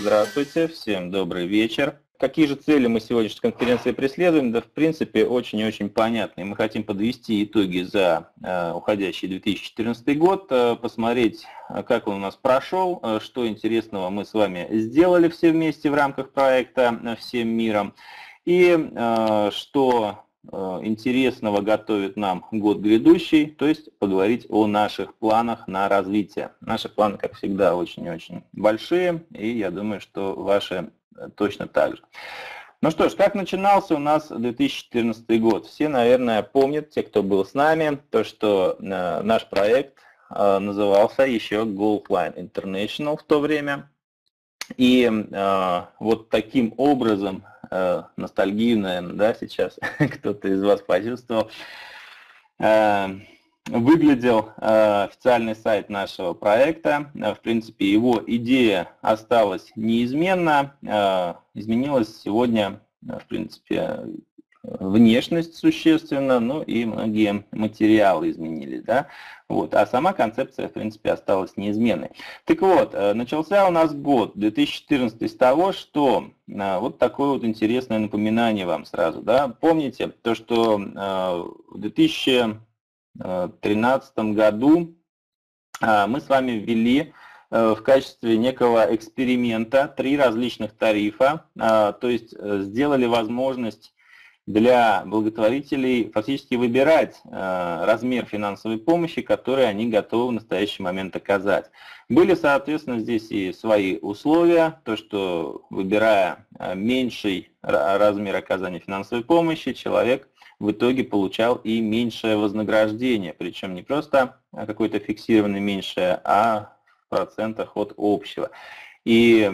Здравствуйте, всем добрый вечер. Какие же цели мы сегодняшней конференции преследуем? Да, в принципе, очень и очень понятные. Мы хотим подвести итоги за э, уходящий 2014 год, э, посмотреть, э, как он у нас прошел, э, что интересного мы с вами сделали все вместе в рамках проекта э, «Всем миром», и э, что интересного готовит нам год грядущий, то есть поговорить о наших планах на развитие. Наши планы, как всегда, очень-очень большие, и я думаю, что ваши э, точно так же. Ну что ж, как начинался у нас 2014 год? Все, наверное, помнят, те, кто был с нами, то, что э, наш проект э, назывался еще Goldline International в то время. И э, вот таким образом э, ностальгию, наверное, да, сейчас кто-то из вас почувствовал. Э, выглядел э, официальный сайт нашего проекта. Э, в принципе, его идея осталась неизменна. Э, изменилась сегодня, э, в принципе, внешность существенно, ну и многие материалы изменились, да, вот, а сама концепция, в принципе, осталась неизменной. Так вот, э, начался у нас год 2014 с того, что э, вот такое вот интересное напоминание вам сразу, да, помните, то, что э, в 2013 году мы с вами ввели в качестве некого эксперимента три различных тарифа, то есть сделали возможность для благотворителей фактически выбирать э, размер финансовой помощи, который они готовы в настоящий момент оказать. Были, соответственно, здесь и свои условия, то, что выбирая э, меньший размер оказания финансовой помощи, человек в итоге получал и меньшее вознаграждение, причем не просто какое-то фиксированное меньшее, а в процентах от общего. И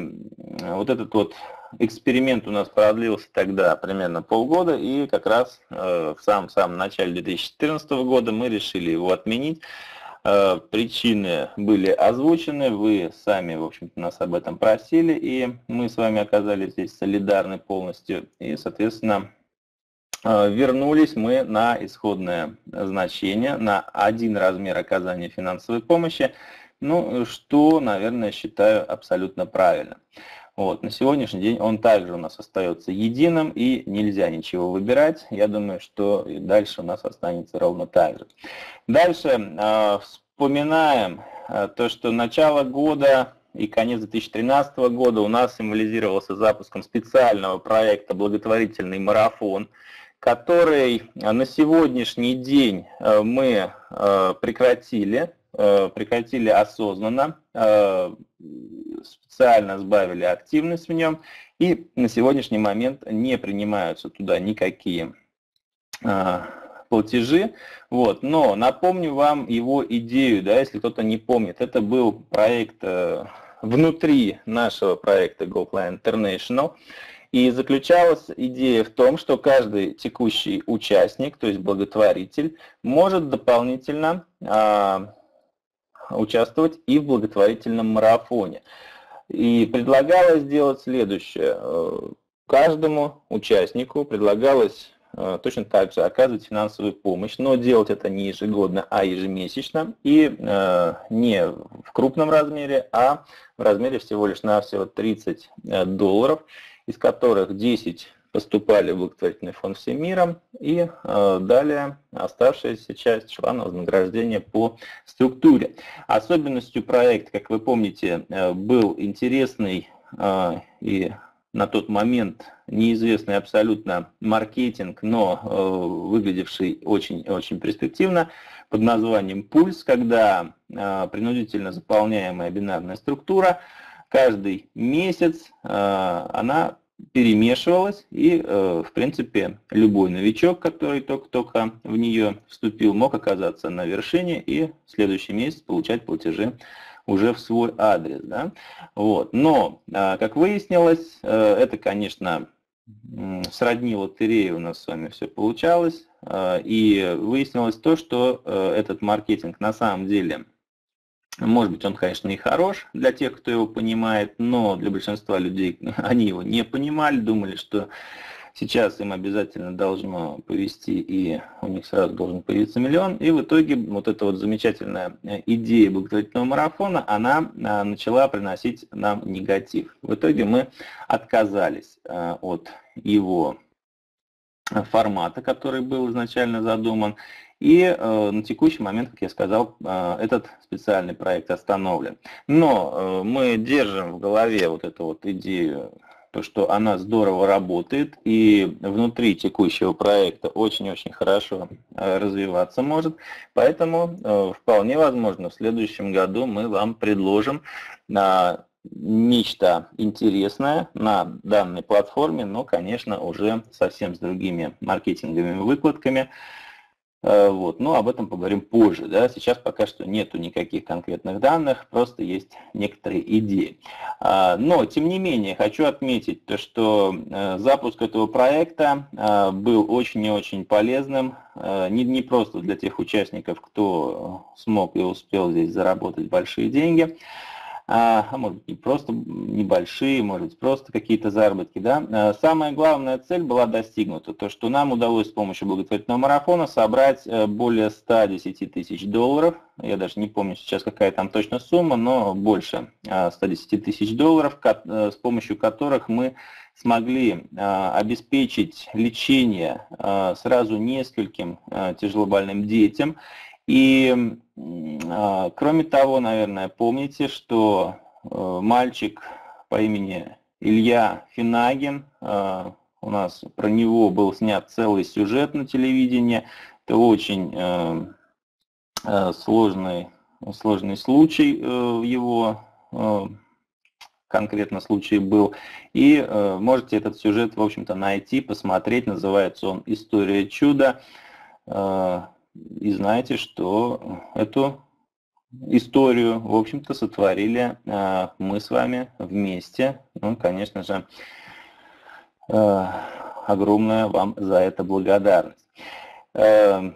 вот этот вот эксперимент у нас продлился тогда примерно полгода, и как раз э, в самом-самом начале 2014 года мы решили его отменить. Э, причины были озвучены, вы сами, в общем-то, нас об этом просили, и мы с вами оказались здесь солидарны полностью, и, соответственно, э, вернулись мы на исходное значение, на один размер оказания финансовой помощи, ну, что, наверное, считаю абсолютно правильно. Вот. На сегодняшний день он также у нас остается единым и нельзя ничего выбирать. Я думаю, что и дальше у нас останется ровно так же. Дальше э, вспоминаем э, то, что начало года и конец 2013 года у нас символизировался запуском специального проекта «Благотворительный марафон», который на сегодняшний день э, мы прекратили прекратили осознанно, э, специально сбавили активность в нем, и на сегодняшний момент не принимаются туда никакие э, платежи. Вот. Но напомню вам его идею, да, если кто-то не помнит. Это был проект внутри нашего проекта GoFly International. И заключалась идея в том, что каждый текущий участник, то есть благотворитель, может дополнительно а, участвовать и в благотворительном марафоне. И предлагалось сделать следующее. Э, каждому участнику предлагалось э, точно так же оказывать финансовую помощь, но делать это не ежегодно, а ежемесячно и э, не в крупном размере, а в размере всего лишь навсего 30 долларов, из которых 10 поступали в благотворительный фонд всем миром, и э, далее оставшаяся часть шла на вознаграждение по структуре. Особенностью проекта, как вы помните, э, был интересный э, и на тот момент неизвестный абсолютно маркетинг, но выглядевший очень-очень перспективно, под названием «Пульс», когда принудительно заполняемая бинарная структура каждый месяц она перемешивалась, и, э, в принципе, любой новичок, который только-только в нее вступил, мог оказаться на вершине и в следующий месяц получать платежи уже в свой адрес. Да? Вот. Но, а, как выяснилось, э, это, конечно, сродни лотереи у нас с вами все получалось, а, и выяснилось то, что э, этот маркетинг на самом деле может быть, он, конечно, и хорош для тех, кто его понимает, но для большинства людей они его не понимали, думали, что Сейчас им обязательно должно повести, и у них сразу должен появиться миллион. И в итоге вот эта вот замечательная э, идея благотворительного марафона, она э, начала приносить нам негатив. В итоге мы отказались э, от его формата, который был изначально задуман. И э, на текущий момент, как я сказал, э, этот специальный проект остановлен. Но э, мы держим в голове вот эту вот идею то, что она здорово работает и внутри текущего проекта очень-очень хорошо э, развиваться может. Поэтому э, вполне возможно в следующем году мы вам предложим на нечто интересное на данной платформе, но, конечно, уже совсем с другими маркетинговыми выкладками. Э, вот. Но об этом поговорим позже. Да? Сейчас пока что нету никаких конкретных данных, просто есть некоторые идеи. А, но, тем не менее, хочу отметить, то, что э, запуск этого проекта э, был очень и очень полезным, не, не просто для тех участников, кто смог и успел здесь заработать большие деньги, а, а может быть просто небольшие, может быть просто какие-то заработки. Да? А, самая главная цель была достигнута, то что нам удалось с помощью благотворительного марафона собрать э, более 110 тысяч долларов, я даже не помню сейчас какая там точно сумма, но больше 110 а, тысяч долларов, э, с помощью которых мы смогли обеспечить лечение сразу нескольким тяжелобольным детям и а, кроме того, наверное, помните, что э, мальчик по имени Илья Финагин, э, у нас про него был снят целый сюжет на телевидении. Это очень э, сложный, сложный случай в его конкретно случае был. И можете этот сюжет, в общем-то, найти, посмотреть. Называется он «История чуда». И знаете, что эту историю, в общем-то, сотворили э, мы с вами вместе. Ну, конечно же, э, огромная вам за это благодарность. Э,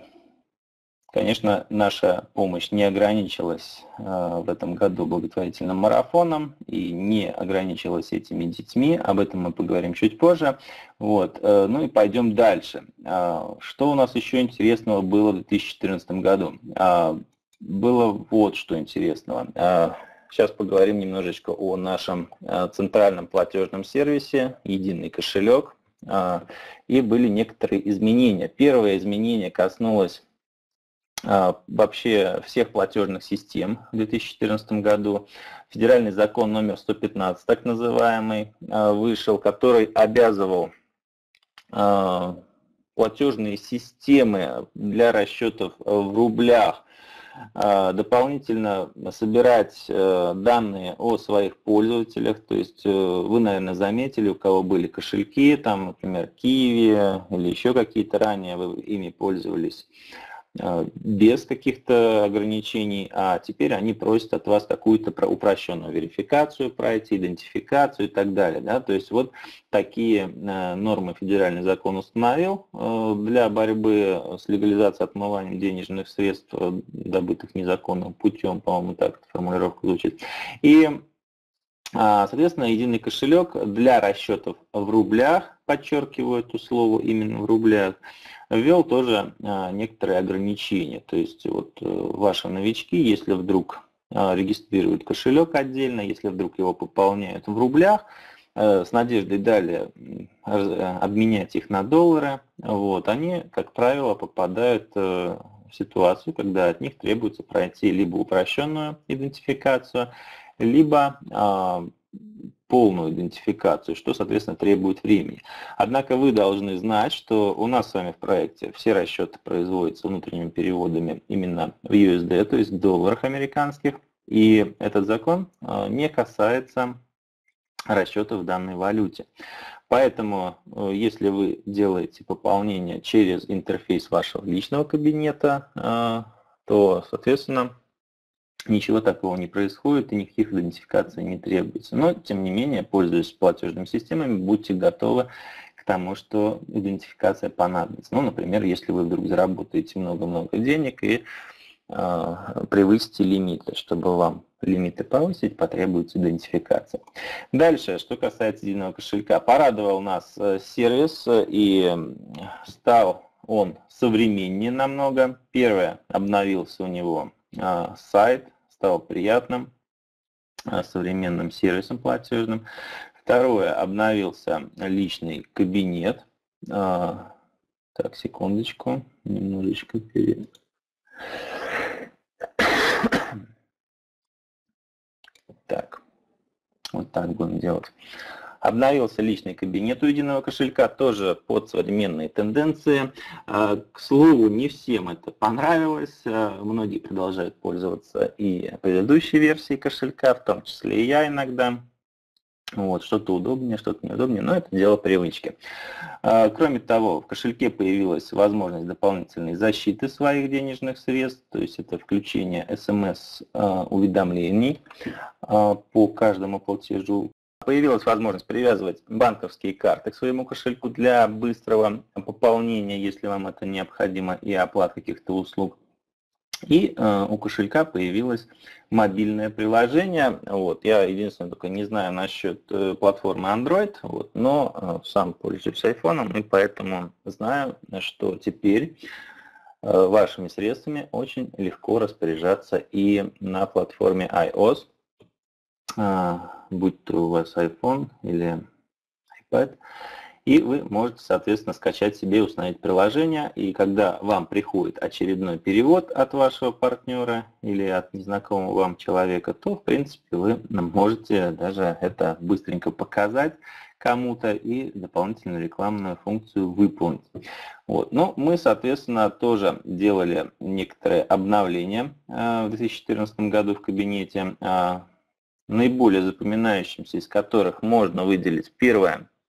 Конечно, наша помощь не ограничилась э, в этом году благотворительным марафоном и не ограничилась этими детьми. Об этом мы поговорим чуть позже. Вот. Э, ну и пойдем дальше. Э, что у нас еще интересного было в 2014 году? Было вот что интересного. Сейчас поговорим немножечко о нашем центральном платежном сервисе «Единый кошелек». И были некоторые изменения. Первое изменение коснулось а, вообще всех платежных систем в 2014 году. Федеральный закон номер 115, так называемый, а, вышел, который обязывал а, платежные системы для расчетов в рублях дополнительно собирать данные о своих пользователях. То есть вы, наверное, заметили, у кого были кошельки, там, например, Киви или еще какие-то ранее вы ими пользовались Э, без каких-то ограничений, а теперь они просят от вас какую-то упрощенную верификацию пройти, идентификацию и так далее. Да? То есть вот такие э, нормы федеральный закон установил э, для борьбы с легализацией отмывания денежных средств, добытых незаконным путем, по-моему, так формулировка звучит. И а, Соответственно, единый кошелек для расчетов в рублях, подчеркиваю это слово именно в рублях, ввел тоже а, некоторые ограничения. То есть вот э, ваши новички, если вдруг а, регистрируют кошелек отдельно, если вдруг его пополняют в рублях, э, с надеждой далее обменять их на доллары, вот, они, как правило, попадают э, в ситуацию, когда от них требуется пройти либо упрощенную идентификацию, либо полную идентификацию, что, соответственно, требует времени. Однако вы должны знать, что у нас с вами в проекте все расчеты производятся внутренними переводами именно в USD, то есть в долларах американских, и этот закон а, не касается расчетов в данной валюте. Поэтому, э, если вы делаете пополнение через интерфейс вашего личного кабинета, а, то, соответственно, ничего такого не происходит и никаких идентификаций не требуется. Но, тем не менее, пользуясь платежными системами, будьте готовы к тому, что идентификация понадобится. Ну, например, если вы вдруг заработаете много-много денег и э, превысите лимиты, чтобы вам лимиты повысить, потребуется идентификация. Дальше, что касается единого кошелька. Порадовал нас э, сервис и стал он современнее намного. Первое, обновился у него сайт, стал приятным, а, современным сервисом платежным. Второе, обновился личный кабинет. А, так, секундочку, немножечко перед. Так, вот так будем делать. Обновился личный кабинет у единого кошелька, тоже под современные тенденции. А, к слову, не всем это понравилось. А, многие продолжают пользоваться и предыдущей версией кошелька, в том числе и я иногда. Вот, что-то удобнее, что-то неудобнее, но это дело привычки. А, кроме того, в кошельке появилась возможность дополнительной защиты своих денежных средств, то есть это включение смс-уведомлений а, по каждому платежу. Появилась возможность привязывать банковские карты к своему кошельку для быстрого пополнения, если вам это необходимо, и оплат каких-то услуг. И э, у кошелька появилось мобильное приложение. Вот. Я единственное только не знаю насчет э, платформы Android, вот, но э, сам пользуюсь iPhone, и поэтому знаю, что теперь э, вашими средствами очень легко распоряжаться и на платформе iOS, будь то у вас iPhone или iPad. И вы можете, соответственно, скачать себе и установить приложение. И когда вам приходит очередной перевод от вашего партнера или от незнакомого вам человека, то, в принципе, вы можете даже это быстренько показать кому-то и дополнительную рекламную функцию выполнить. Вот. Но мы, соответственно, тоже делали некоторые обновления э, в 2014 году в кабинете, э, наиболее запоминающимся из которых можно выделить первое –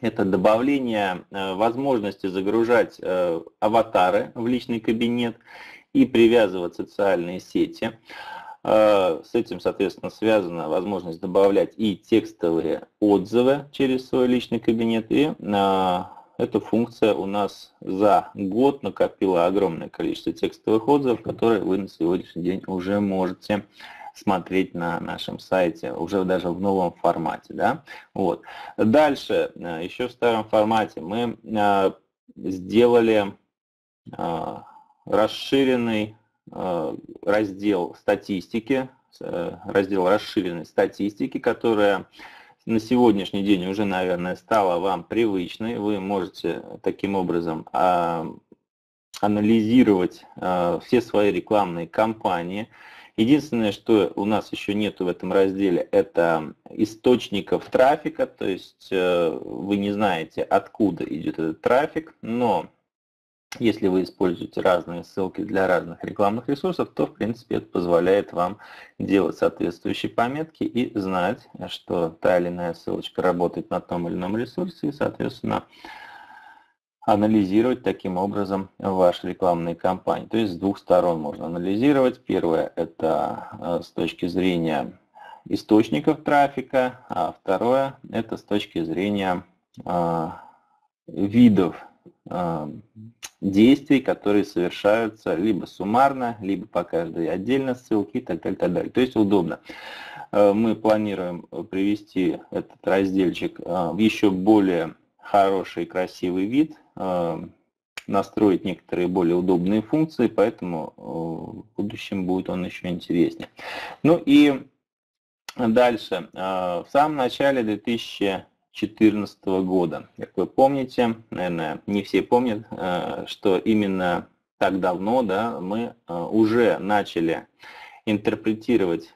это добавление э, возможности загружать э, аватары в личный кабинет и привязывать социальные сети. Э, с этим, соответственно, связана возможность добавлять и текстовые отзывы через свой личный кабинет. И эта функция у нас за год накопила огромное количество текстовых отзывов, которые вы на сегодняшний день уже можете смотреть на нашем сайте, уже даже в новом формате. Да? Вот. Дальше, э, еще в старом формате мы э, сделали э, расширенный раздел статистики, раздел расширенной статистики, которая на сегодняшний день уже, наверное, стала вам привычной. Вы можете таким образом анализировать все свои рекламные кампании, Единственное, что у нас еще нету в этом разделе, это источников трафика, то есть э, вы не знаете, откуда идет этот трафик, но если вы используете разные ссылки для разных рекламных ресурсов, то в принципе это позволяет вам делать соответствующие пометки и знать, что та или иная ссылочка работает на том или ином ресурсе и, соответственно, анализировать таким образом ваши рекламные кампании. То есть с двух сторон можно анализировать. Первое – это э, с точки зрения источников трафика, а второе – это с точки зрения э, видов э, действий, которые совершаются либо суммарно, либо по каждой отдельно ссылке и так далее, так далее. То есть удобно. Мы планируем привести этот разделчик в еще более хороший красивый вид, э, настроить некоторые более удобные функции, поэтому э, в будущем будет он еще интереснее. Ну и дальше. Э, в самом начале 2014 года, как вы помните, наверное, не все помнят, что именно так давно да, мы уже начали интерпретировать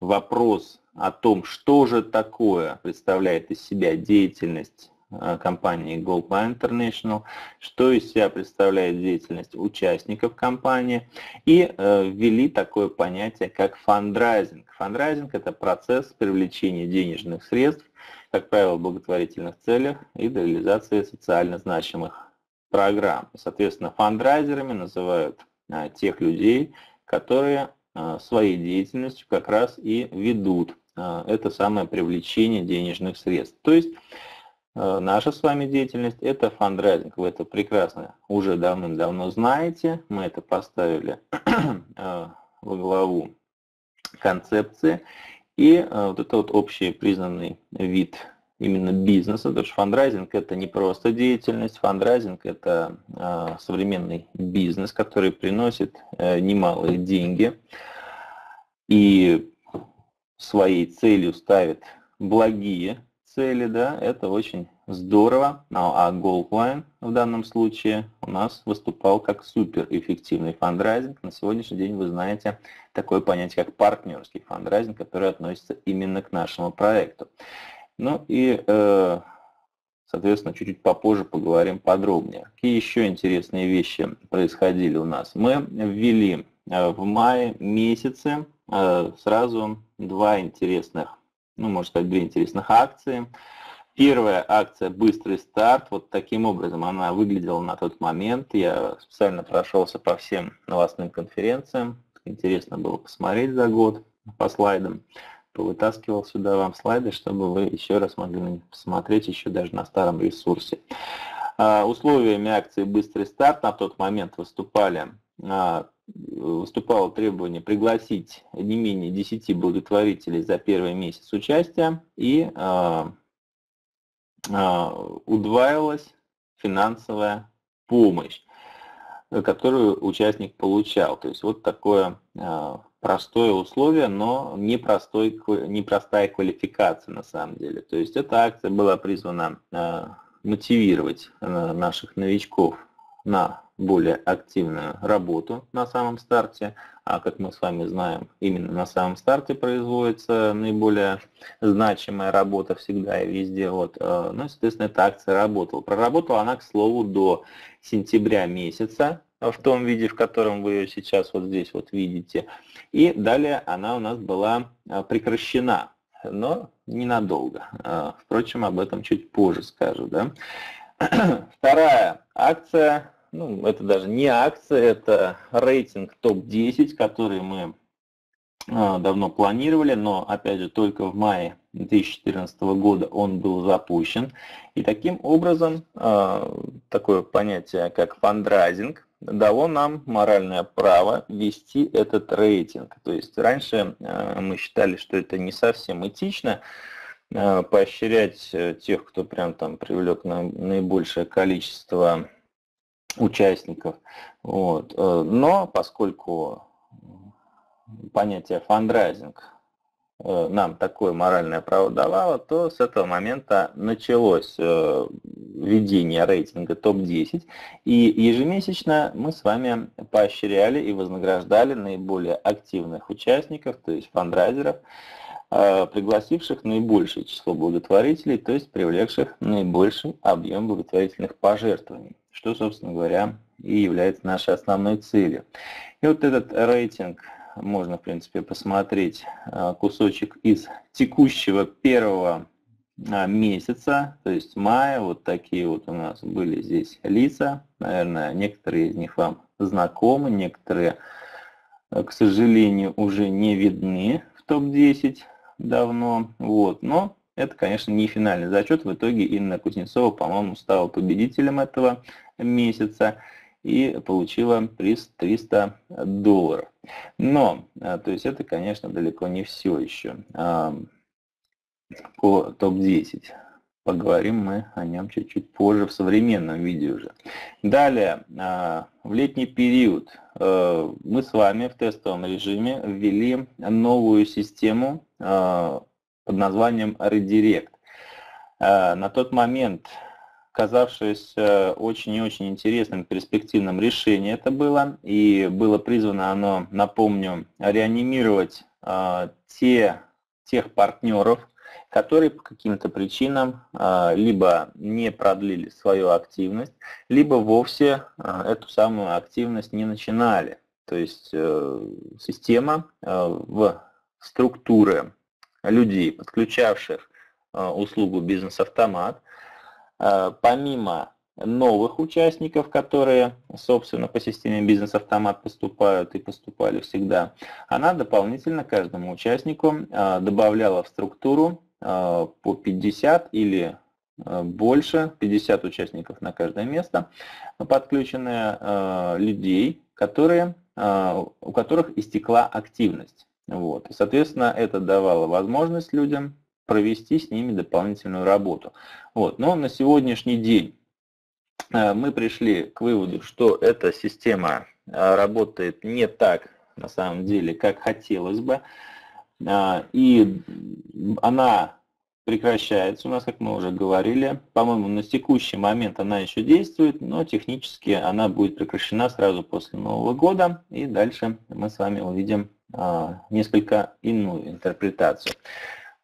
вопрос о том, что же такое представляет из себя деятельность э, компании Goldline International, что из себя представляет деятельность участников компании, и э, ввели такое понятие, как фандрайзинг. Фандрайзинг – это процесс привлечения денежных средств, как правило, в благотворительных целях и для реализации социально значимых программ. Соответственно, фандрайзерами называют э, тех людей, которые своей деятельностью как раз и ведут а, это самое привлечение денежных средств. То есть а, наша с вами деятельность – это фандрайзинг. Вы это прекрасно уже давным-давно знаете. Мы это поставили а, во главу концепции. И вот это вот общий признанный вид именно бизнеса, потому что фандрайзинг это не просто деятельность, фандрайзинг это э, современный бизнес, который приносит э, немалые деньги и своей целью ставит благие цели, да, это очень здорово. А Goldline в данном случае у нас выступал как суперэффективный фандрайзинг. На сегодняшний день вы знаете такое понятие, как партнерский фандрайзинг, который относится именно к нашему проекту. Ну и, э, соответственно, чуть-чуть попозже поговорим подробнее. Какие еще интересные вещи происходили у нас? Мы ввели э, в мае месяце э, сразу два интересных, ну, можно сказать, две интересных акции. Первая акция «Быстрый старт». Вот таким образом она выглядела на тот момент. Я специально прошелся по всем новостным конференциям. Интересно было посмотреть за год по слайдам повытаскивал сюда вам слайды, чтобы вы еще раз могли посмотреть еще даже на старом ресурсе. А, условиями акции «Быстрый старт» на тот момент выступали а, выступало требование пригласить не менее 10 благотворителей за первый месяц участия и а, удваивалась финансовая помощь, которую участник получал. То есть вот такое простое условие, но непростой, непростая квалификация на самом деле. То есть эта акция была призвана э, мотивировать э, наших новичков на более активную работу на самом старте, а как мы с вами знаем, именно на самом старте производится наиболее значимая работа всегда и везде. Вот. Э, ну, соответственно, эта акция работала. Проработала она, к слову, до сентября месяца в том виде, в котором вы ее сейчас вот здесь вот видите. И далее она у нас была а, прекращена, но ненадолго. А, впрочем, об этом чуть позже скажу. Да? Вторая акция, ну, это даже не акция, это рейтинг топ-10, который мы а, давно планировали, но опять же только в мае 2014 года он был запущен. И таким образом такое понятие, как фандрайзинг, дало нам моральное право вести этот рейтинг. То есть раньше э, мы считали, что это не совсем этично, э, поощрять э, тех, кто прям там привлек наибольшее количество участников. Вот. Но поскольку понятие фандрайзинг нам такое моральное право давало, то с этого момента началось э, введение рейтинга топ-10. И ежемесячно мы с вами поощряли и вознаграждали наиболее активных участников, то есть фандрайзеров, э, пригласивших наибольшее число благотворителей, то есть привлекших наибольший объем благотворительных пожертвований, что, собственно говоря, и является нашей основной целью. И вот этот рейтинг можно, в принципе, посмотреть а, кусочек из текущего первого а, месяца, то есть мая, вот такие вот у нас были здесь лица, наверное, некоторые из них вам знакомы, некоторые, а, к сожалению, уже не видны в топ-10 давно, вот, но это, конечно, не финальный зачет, в итоге Инна Кузнецова, по-моему, стала победителем этого месяца, и получила приз 300 долларов. Но, а, то есть это, конечно, далеко не все еще а, по топ-10. Поговорим мы о нем чуть-чуть позже в современном видео уже. Далее, а, в летний период мы с вами в тестовом режиме ввели новую систему под названием Redirect. На тот момент казавшееся очень и очень интересным, перспективным решением это было. И было призвано оно, напомню, реанимировать э, те, тех партнеров, которые по каким-то причинам э, либо не продлили свою активность, либо вовсе э, эту самую активность не начинали. То есть э, система э, в структуры людей, подключавших э, услугу бизнес-автомат, Э, помимо новых участников, которые, собственно, по системе бизнес-автомат поступают и поступали всегда, она дополнительно каждому участнику э, добавляла в структуру э, по 50 или больше, 50 участников на каждое место, подключенные людей, которые у которых истекла активность. Вот. И, соответственно, это давало возможность людям провести с ними дополнительную работу. Вот. Но на сегодняшний день мы пришли к выводу, что эта система работает не так, на самом деле, как хотелось бы. И она прекращается у нас, как мы уже говорили. По-моему, на текущий момент она еще действует, но технически она будет прекращена сразу после Нового года. И дальше мы с вами увидим несколько иную интерпретацию.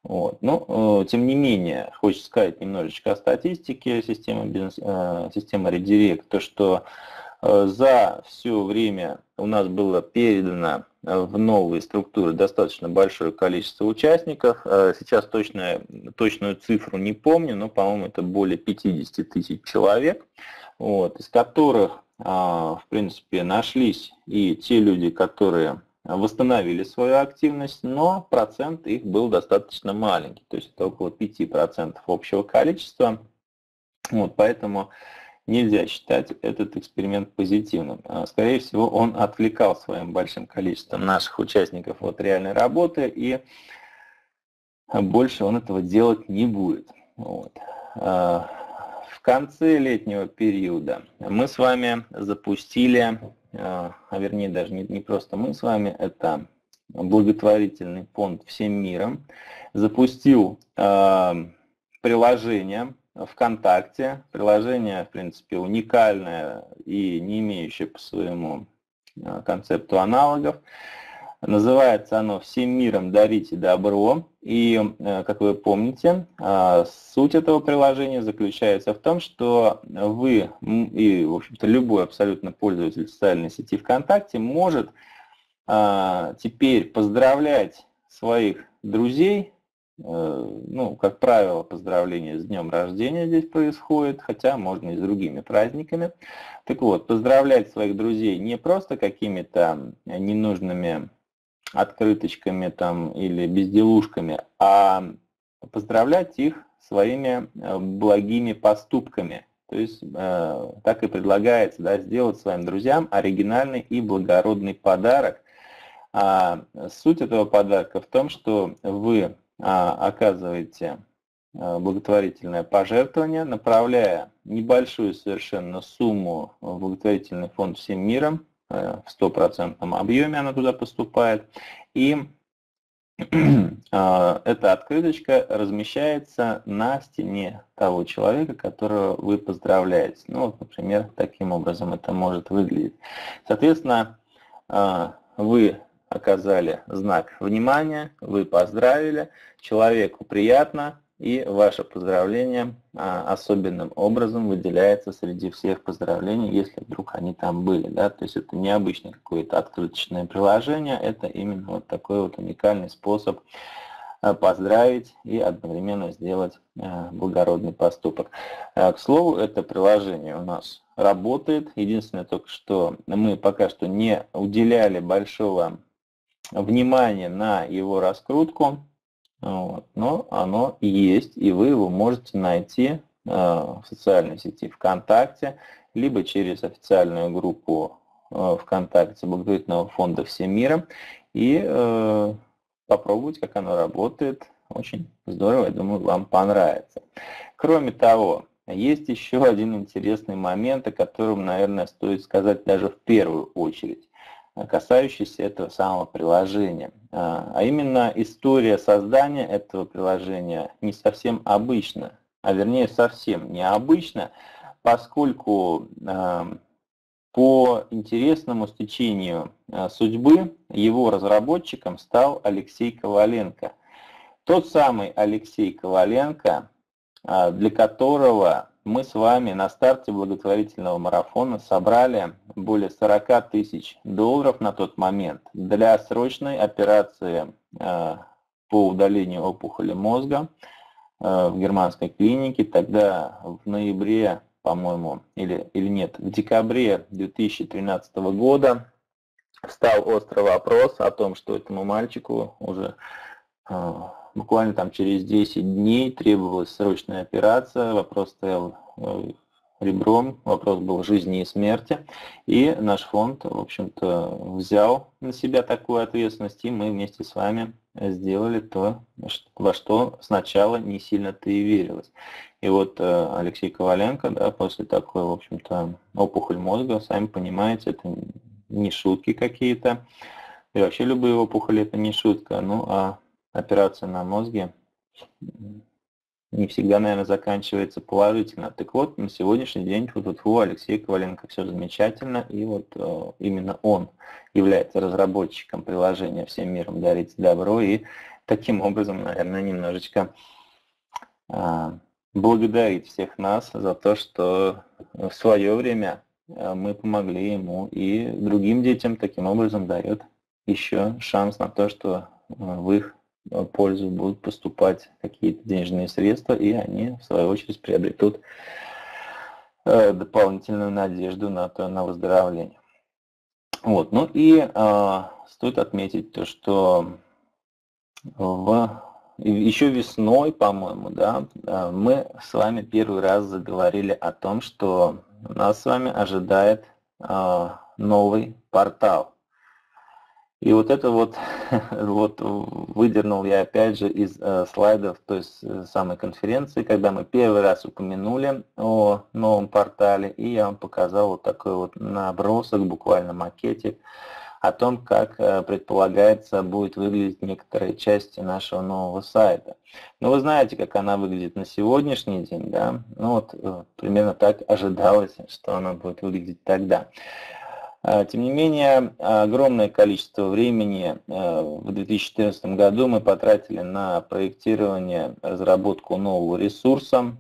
Вот. Но, э, тем не менее, хочется сказать немножечко о статистике системы, бизнес, э, системы Redirect. То, что Э, за все время у нас было передано в новые структуры достаточно большое количество участников. Сейчас точно, точную цифру не помню, но, по-моему, это более 50 тысяч человек, вот, из которых, в принципе, нашлись и те люди, которые восстановили свою активность, но процент их был достаточно маленький, то есть это около 5% общего количества. Вот, поэтому нельзя считать этот эксперимент позитивным. А, скорее всего, он отвлекал своим большим количеством наших участников от реальной работы, и больше он этого делать не будет. Вот. А, в конце летнего периода мы с вами запустили, а, а вернее даже не, не просто мы с вами, это благотворительный фонд всем миром, запустил приложение ВКонтакте. Приложение, в принципе, уникальное и не имеющее по своему а, концепту аналогов. Называется оно «Всем миром дарите добро». И, э, как вы помните, а, суть этого приложения заключается в том, что вы и, в общем-то, любой абсолютно пользователь социальной сети ВКонтакте может а, теперь поздравлять своих друзей Э, ну, как правило, поздравления с днем рождения здесь происходит, хотя можно и с другими праздниками. Так вот, поздравлять своих друзей не просто какими-то ненужными открыточками там или безделушками, а поздравлять их своими э, благими поступками. То есть э, так и предлагается да, сделать своим друзьям оригинальный и благородный подарок. А суть этого подарка в том, что вы а, оказываете а, благотворительное пожертвование, направляя небольшую совершенно сумму в благотворительный фонд всем миром, э, в стопроцентном объеме она туда поступает, и а, эта открыточка размещается на стене того человека, которого вы поздравляете. Ну, вот, например, таким образом это может выглядеть. Соответственно, вы оказали знак внимания, вы поздравили, человеку приятно, и ваше поздравление а, особенным образом выделяется среди всех поздравлений, если вдруг они там были. Да? То есть это необычное какое-то открыточное приложение, это именно вот такой вот уникальный способ а, поздравить и одновременно сделать а, благородный поступок. К слову, это приложение у нас работает. Единственное только, что мы пока что не уделяли большого внимание на его раскрутку, вот, но оно есть, и вы его можете найти э, в социальной сети ВКонтакте, либо через официальную группу э, ВКонтакте благотворительного фонда «Всем миром» и э, попробовать, как оно работает. Очень здорово, я думаю, вам понравится. Кроме того, есть еще один интересный момент, о котором, наверное, стоит сказать даже в первую очередь касающийся этого самого приложения. А, а именно история создания этого приложения не совсем обычна, а вернее совсем необычна, поскольку а, по интересному стечению а, судьбы его разработчиком стал Алексей Коваленко. Тот самый Алексей Коваленко, для которого мы с вами на старте благотворительного марафона собрали более 40 тысяч долларов на тот момент для срочной операции э, по удалению опухоли мозга э, в германской клинике. Тогда в ноябре, по-моему, или, или нет, в декабре 2013 года встал острый вопрос о том, что этому мальчику уже э, буквально там через 10 дней требовалась срочная операция. Вопрос стоял э, ребром, вопрос был жизни и смерти, и наш фонд, в общем-то, взял на себя такую ответственность, и мы вместе с вами сделали то, во что сначала не сильно-то и верилось. И вот э, Алексей Коваленко, да, после такой, в общем-то, опухоль мозга, сами понимаете, это не шутки какие-то, и вообще любые опухоли это не шутка, ну а операция на мозге не всегда, наверное, заканчивается положительно. Так вот, на сегодняшний день вот тут у Алексея Коваленко все замечательно, и вот э, именно он является разработчиком приложения «Всем миром дарить добро», и таким образом, наверное, немножечко э, благодарит всех нас за то, что в свое время э, мы помогли ему, и другим детям. Таким образом дает еще шанс на то, что э, в их пользу будут поступать какие-то денежные средства, и они, в свою очередь, приобретут э, дополнительную надежду на, то, на выздоровление. Вот. Ну и э, стоит отметить то, что в, еще весной, по-моему, да, э, мы с вами первый раз заговорили о том, что нас с вами ожидает э, новый портал. И вот это вот, вот выдернул я опять же из э, слайдов той э, самой конференции, когда мы первый раз упомянули о новом портале, и я вам показал вот такой вот набросок, буквально макетик, о том, как э, предполагается будет выглядеть некоторые части нашего нового сайта. Но вы знаете, как она выглядит на сегодняшний день, да? Ну вот э, примерно так ожидалось, что она будет выглядеть тогда. А, тем не менее, огромное количество времени э, в 2014 году мы потратили на проектирование, разработку нового ресурса.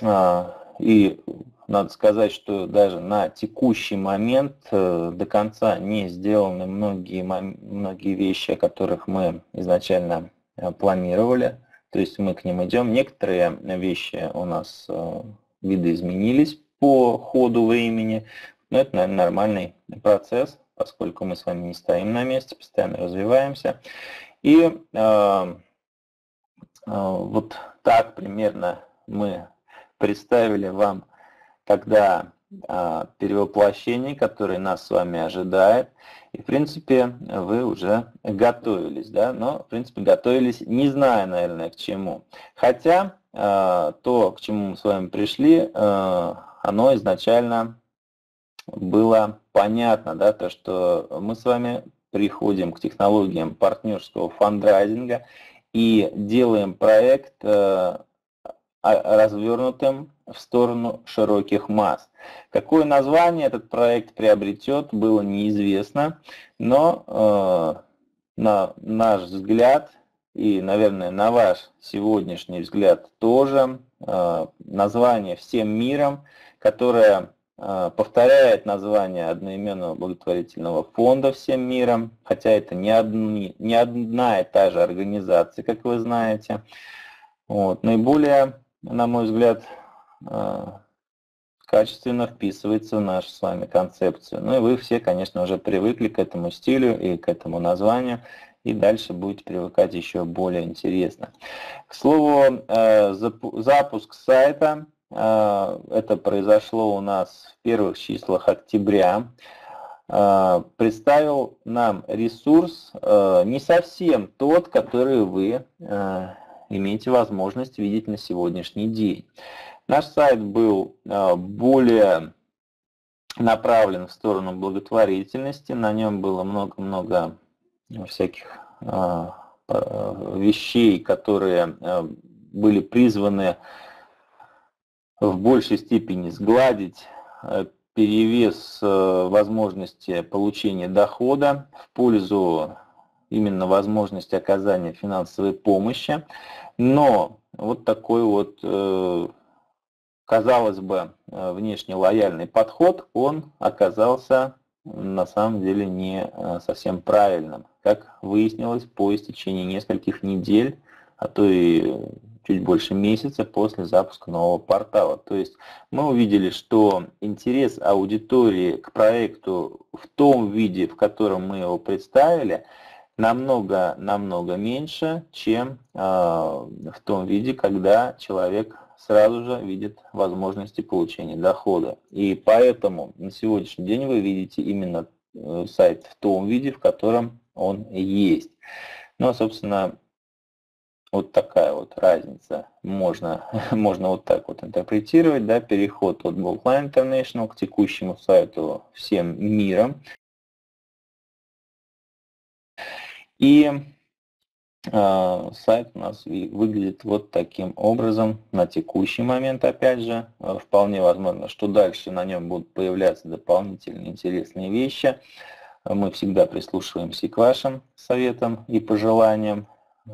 А, и надо сказать, что даже на текущий момент э, до конца не сделаны многие, многие вещи, о которых мы изначально э, планировали. То есть мы к ним идем. Некоторые вещи у нас видоизменились по ходу времени. Но это, наверное, нормальный процесс, поскольку мы с вами не стоим на месте, постоянно развиваемся. И э, вот так примерно мы представили вам тогда э, перевоплощение, которое нас с вами ожидает. И, в принципе, вы уже готовились, да, но, в принципе, готовились, не зная, наверное, к чему. Хотя то, к чему мы с вами пришли, оно изначально было понятно, да, то, что мы с вами приходим к технологиям партнерского фандрайзинга и делаем проект э, развернутым в сторону широких масс. Какое название этот проект приобретет, было неизвестно, но э, на наш взгляд и, наверное, на ваш сегодняшний взгляд тоже, э, название «Всем миром», которое а, повторяет название одноименного благотворительного фонда всем миром, хотя это не, одни, не одна и та же организация, как вы знаете. Вот. Наиболее, на мой взгляд, а, качественно вписывается в нашу с вами концепцию. Ну и вы все, конечно, уже привыкли к этому стилю и к этому названию, и дальше будете привыкать еще более интересно. К слову, э, запуск сайта это произошло у нас в первых числах октября. А, представил нам ресурс а, не совсем тот, который вы имеете возможность видеть на сегодняшний день. Наш сайт был более направлен в сторону благотворительности, на нем было много-много всяких вещей, которые были призваны в большей степени сгладить э, перевес э, возможности получения дохода в пользу именно возможности оказания финансовой помощи. Но вот такой вот, э, казалось бы, внешне лояльный подход, он оказался на самом деле не совсем правильным. Как выяснилось, по истечении нескольких недель, а то и чуть больше месяца после запуска нового портала. То есть мы увидели, что интерес аудитории к проекту в том виде, в котором мы его представили, намного-намного меньше, чем э, в том виде, когда человек сразу же видит возможности получения дохода. И поэтому на сегодняшний день вы видите именно э, сайт в том виде, в котором он есть. Ну, собственно, вот такая вот разница. Можно, можно вот так вот интерпретировать, да, переход от Goldline International к текущему сайту всем миром. И э, сайт у нас выглядит вот таким образом на текущий момент, опять же. Э, вполне возможно, что дальше на нем будут появляться дополнительные интересные вещи. Мы всегда прислушиваемся к вашим советам и пожеланиям.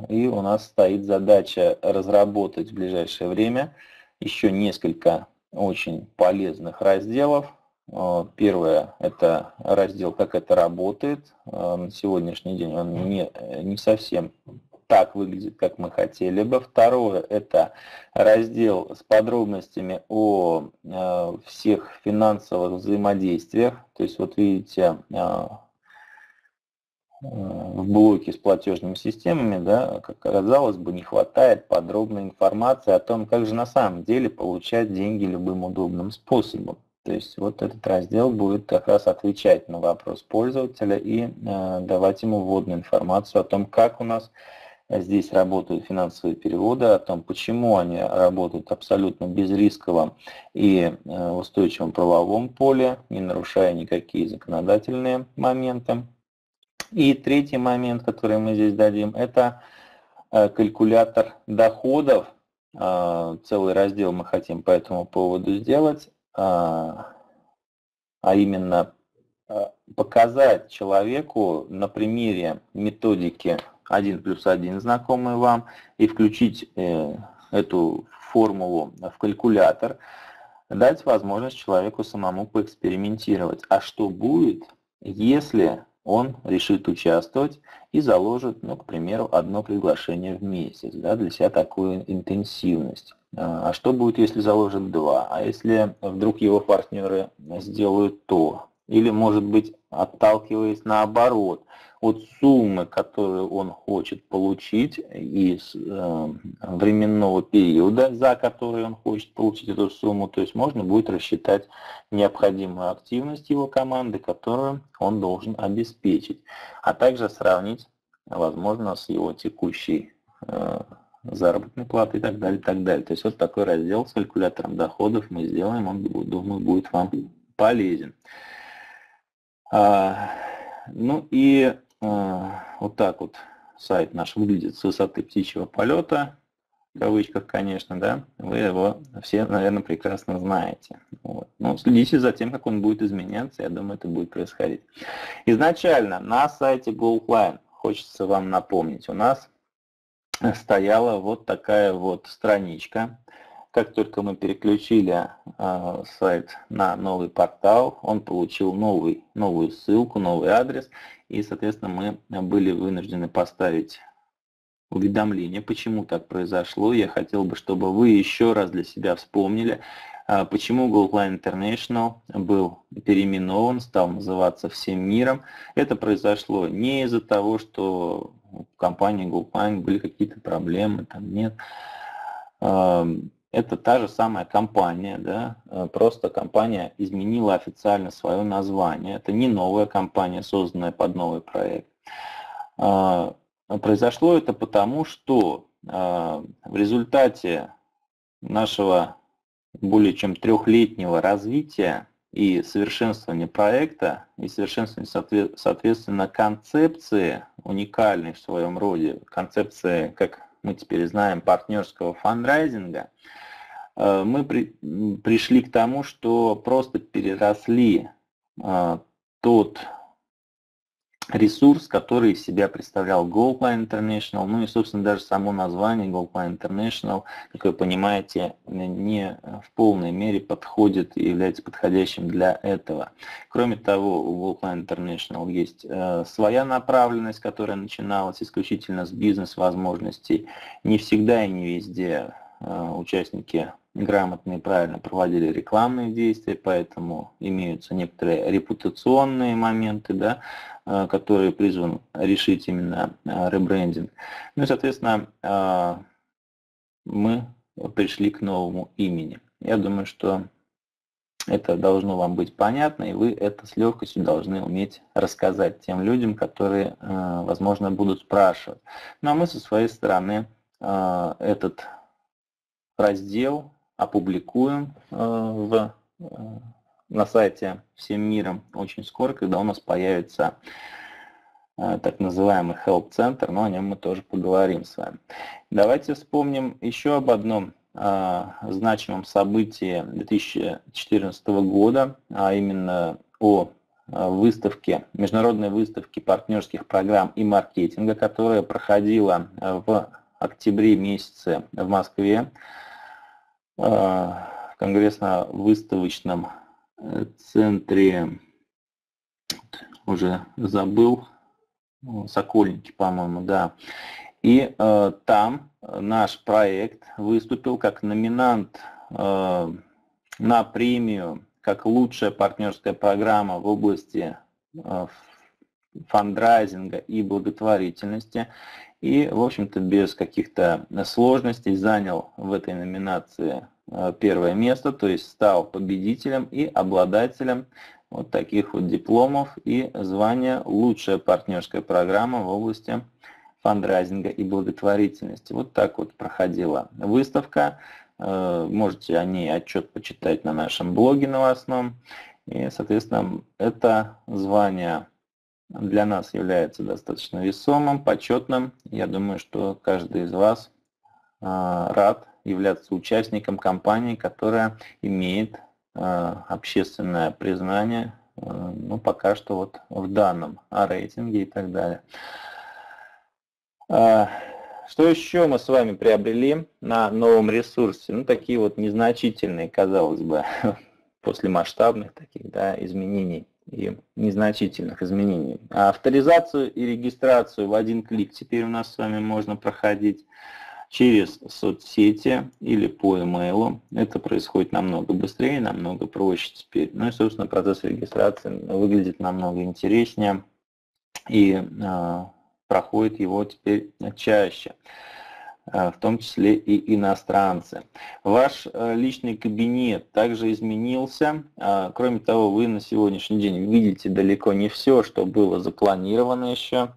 И у нас стоит задача разработать в ближайшее время еще несколько очень полезных разделов. Э, первое – это раздел «Как это работает». Э, на сегодняшний день он не, не совсем так выглядит, как мы хотели бы. Второе – это раздел с подробностями о э, всех финансовых взаимодействиях. То есть вот видите, в блоке с платежными системами, да, как казалось бы, не хватает подробной информации о том, как же на самом деле получать деньги любым удобным способом. То есть вот этот раздел будет как раз отвечать на вопрос пользователя и э, давать ему вводную информацию о том, как у нас здесь работают финансовые переводы, о том, почему они работают абсолютно безрисковом и э, устойчивом правовом поле, не нарушая никакие законодательные моменты. И третий момент, который мы здесь дадим, это э, калькулятор доходов. Э, целый раздел мы хотим по этому поводу сделать, э, а именно показать человеку на примере методики 1 плюс 1 знакомый вам и включить эту формулу в калькулятор, дать возможность человеку самому поэкспериментировать. А что будет, если он решит участвовать и заложит, ну, к примеру, одно приглашение в месяц, да, для себя такую интенсивность. А, а что будет, если заложит два? А если вдруг его партнеры сделают то? Или, может быть, отталкиваясь наоборот, от суммы, которую он хочет получить из э, временного периода, за который он хочет получить эту сумму, то есть можно будет рассчитать необходимую активность его команды, которую он должен обеспечить, а также сравнить, возможно, с его текущей э, заработной платой и так далее, и так далее. То есть вот такой раздел с калькулятором доходов мы сделаем, он, думаю, будет вам полезен. А, ну и вот так вот сайт наш выглядит с высоты птичьего полета, в кавычках, конечно, да, вы его все, наверное, прекрасно знаете. Вот. Ну, следите за тем, как он будет изменяться, я думаю, это будет происходить. Изначально на сайте GoldLine, хочется вам напомнить, у нас стояла вот такая вот страничка, как только мы переключили э, сайт на новый портал, он получил новый, новую ссылку, новый адрес, и, соответственно, мы были вынуждены поставить уведомление, почему так произошло. Я хотел бы, чтобы вы еще раз для себя вспомнили, э, почему Goldline International был переименован, стал называться всем миром. Это произошло не из-за того, что в компании Goldline были какие-то проблемы, там нет это та же самая компания, да, э, просто компания изменила официально свое название. Это не новая компания, созданная под новый проект. А, произошло это потому, что а, в результате нашего более чем трехлетнего развития и совершенствования проекта, и совершенствования, соответственно, концепции, уникальной в своем роде, концепции, как мы теперь знаем, партнерского фандрайзинга, Э, мы при, пришли к тому, что просто переросли а, тот ресурс, который из себя представлял Goldline International, ну и, собственно, даже само название Goldline International, как вы понимаете, не в полной мере подходит и является подходящим для этого. Кроме того, у Goldline International есть э, своя направленность, которая начиналась исключительно с бизнес-возможностей. Не всегда и не везде э, участники грамотно и правильно проводили рекламные действия, поэтому имеются некоторые репутационные моменты, да, э, которые призваны решить именно э, ребрендинг. Ну и, соответственно, э, мы пришли к новому имени. Я думаю, что это должно вам быть понятно, и вы это с легкостью должны уметь рассказать тем людям, которые, возможно, будут спрашивать. Ну а мы со своей стороны этот раздел опубликуем э, в, на сайте всем миром очень скоро, когда у нас появится так называемый Help Center, но о нем мы тоже поговорим с вами. Давайте вспомним еще об одном значимом событии 2014 года, а именно о выставке, международной выставке партнерских программ и маркетинга, которая проходила в октябре месяце в Москве конгрессно-выставочном э, центре, уже забыл, Сокольники, по-моему, да. И э, там наш проект выступил как номинант э, на премию как лучшая партнерская программа в области э, фандрайзинга и благотворительности. И, в общем-то, без каких-то сложностей занял в этой номинации э, первое место, то есть стал победителем и обладателем вот таких вот дипломов и звания «Лучшая партнерская программа в области фандрайзинга и благотворительности». Вот так вот проходила выставка. Э, можете о ней отчет почитать на нашем блоге новостном. И, соответственно, это звание для нас является достаточно весомым, почетным. Я думаю, что каждый из вас э, рад являться участником компании, которая имеет э, общественное признание, ну, пока что вот в данном рейтинге и так далее. А, что еще мы с вами приобрели на новом ресурсе? Ну, такие вот незначительные, казалось бы, после масштабных таких да, изменений и незначительных изменений. А авторизацию и регистрацию в один клик теперь у нас с вами можно проходить через соцсети или по email. Это происходит намного быстрее, намного проще теперь. Ну и, собственно, процесс регистрации выглядит намного интереснее и а, проходит его теперь чаще э, в том числе и иностранцы. Ваш э, личный кабинет также изменился. А, кроме того, вы на сегодняшний день видите далеко не все, что было запланировано еще.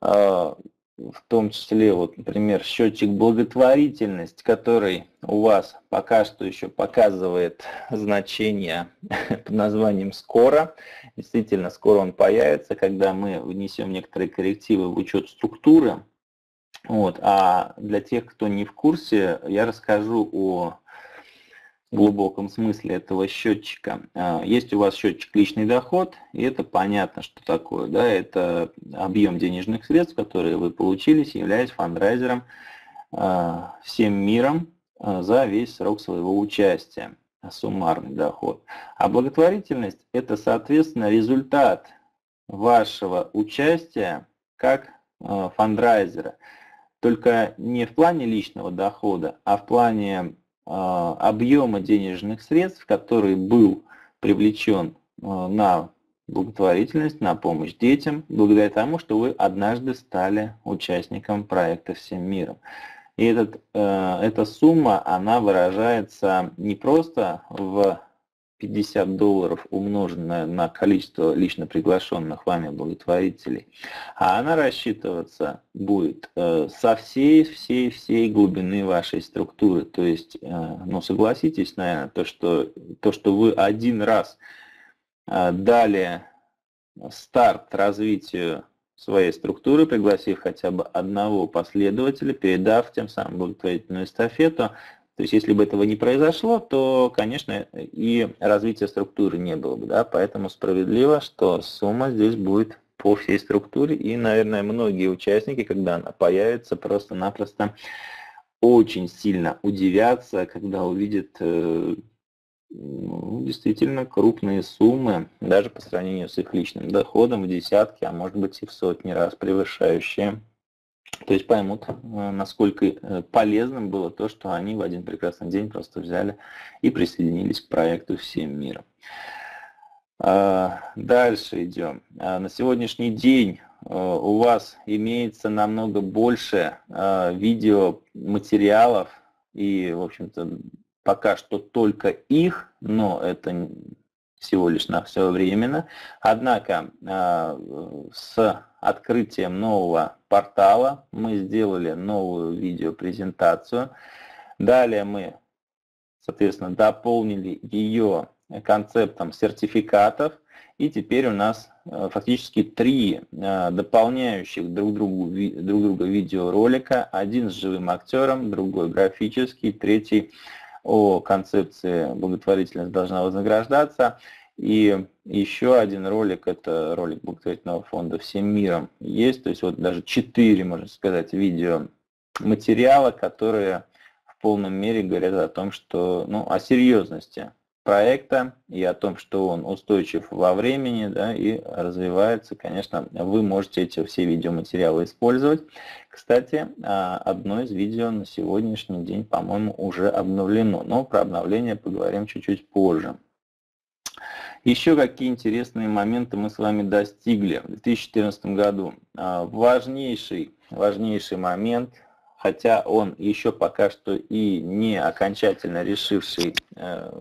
А, в том числе, вот, например, счетчик благотворительность, который у вас пока что еще показывает значение под названием «скоро». Действительно, скоро он появится, когда мы внесем некоторые коррективы в учет структуры. Вот. А для тех, кто не в курсе, я расскажу о глубоком смысле этого счетчика. А, есть у вас счетчик личный доход, и это понятно, что такое. Да? Это объем денежных средств, которые вы получили, являясь фандрайзером а, всем миром а, за весь срок своего участия, суммарный доход. А благотворительность – это, соответственно, результат вашего участия как фандрайзера. Только не в плане личного дохода, а в плане а, объема денежных средств, который был привлечен а, на благотворительность, на помощь детям, благодаря тому, что вы однажды стали участником проекта «Всем миром». И этот, э, эта сумма, она выражается не просто в 50 долларов умноженное на количество лично приглашенных вами благотворителей, а она рассчитываться будет э, со всей, всей, всей глубины вашей структуры. То есть, э, ну согласитесь, наверное, то, что, то, что вы один раз э, дали старт развитию своей структуры, пригласив хотя бы одного последователя, передав тем самым благотворительную эстафету, то есть если бы этого не произошло, то, конечно, и развития структуры не было бы. Да? Поэтому справедливо, что сумма здесь будет по всей структуре. И, наверное, многие участники, когда она появится, просто-напросто очень сильно удивятся, когда увидят э, ну, действительно крупные суммы, даже по сравнению с их личным доходом в десятки, а может быть и в сотни раз превышающие то есть поймут, э, насколько э, полезным было то, что они в один прекрасный день просто взяли и присоединились к проекту всем миром. А, дальше идем. А, на сегодняшний день э, у вас имеется намного больше видеоматериалов и, в общем-то, пока что только их, но это всего лишь на все временно. Однако а, с открытием нового портала мы сделали новую видеопрезентацию. Далее мы, соответственно, дополнили ее концептом сертификатов. И теперь у нас а, фактически три а, дополняющих друг, другу, друг друга видеоролика. Один с живым актером, другой графический, третий о концепции благотворительность должна вознаграждаться. И еще один ролик, это ролик благотворительного фонда «Всем миром» есть. То есть вот даже четыре, можно сказать, видео материала, которые в полном мере говорят о том, что, ну, о серьезности проекта и о том, что он устойчив во времени да, и развивается, конечно, вы можете эти все видеоматериалы использовать. Кстати, а, одно из видео на сегодняшний день, по-моему, уже обновлено, но про обновление поговорим чуть-чуть позже. Еще какие интересные моменты мы с вами достигли в 2014 году. А, важнейший, важнейший момент, хотя он еще пока что и не окончательно решивший э,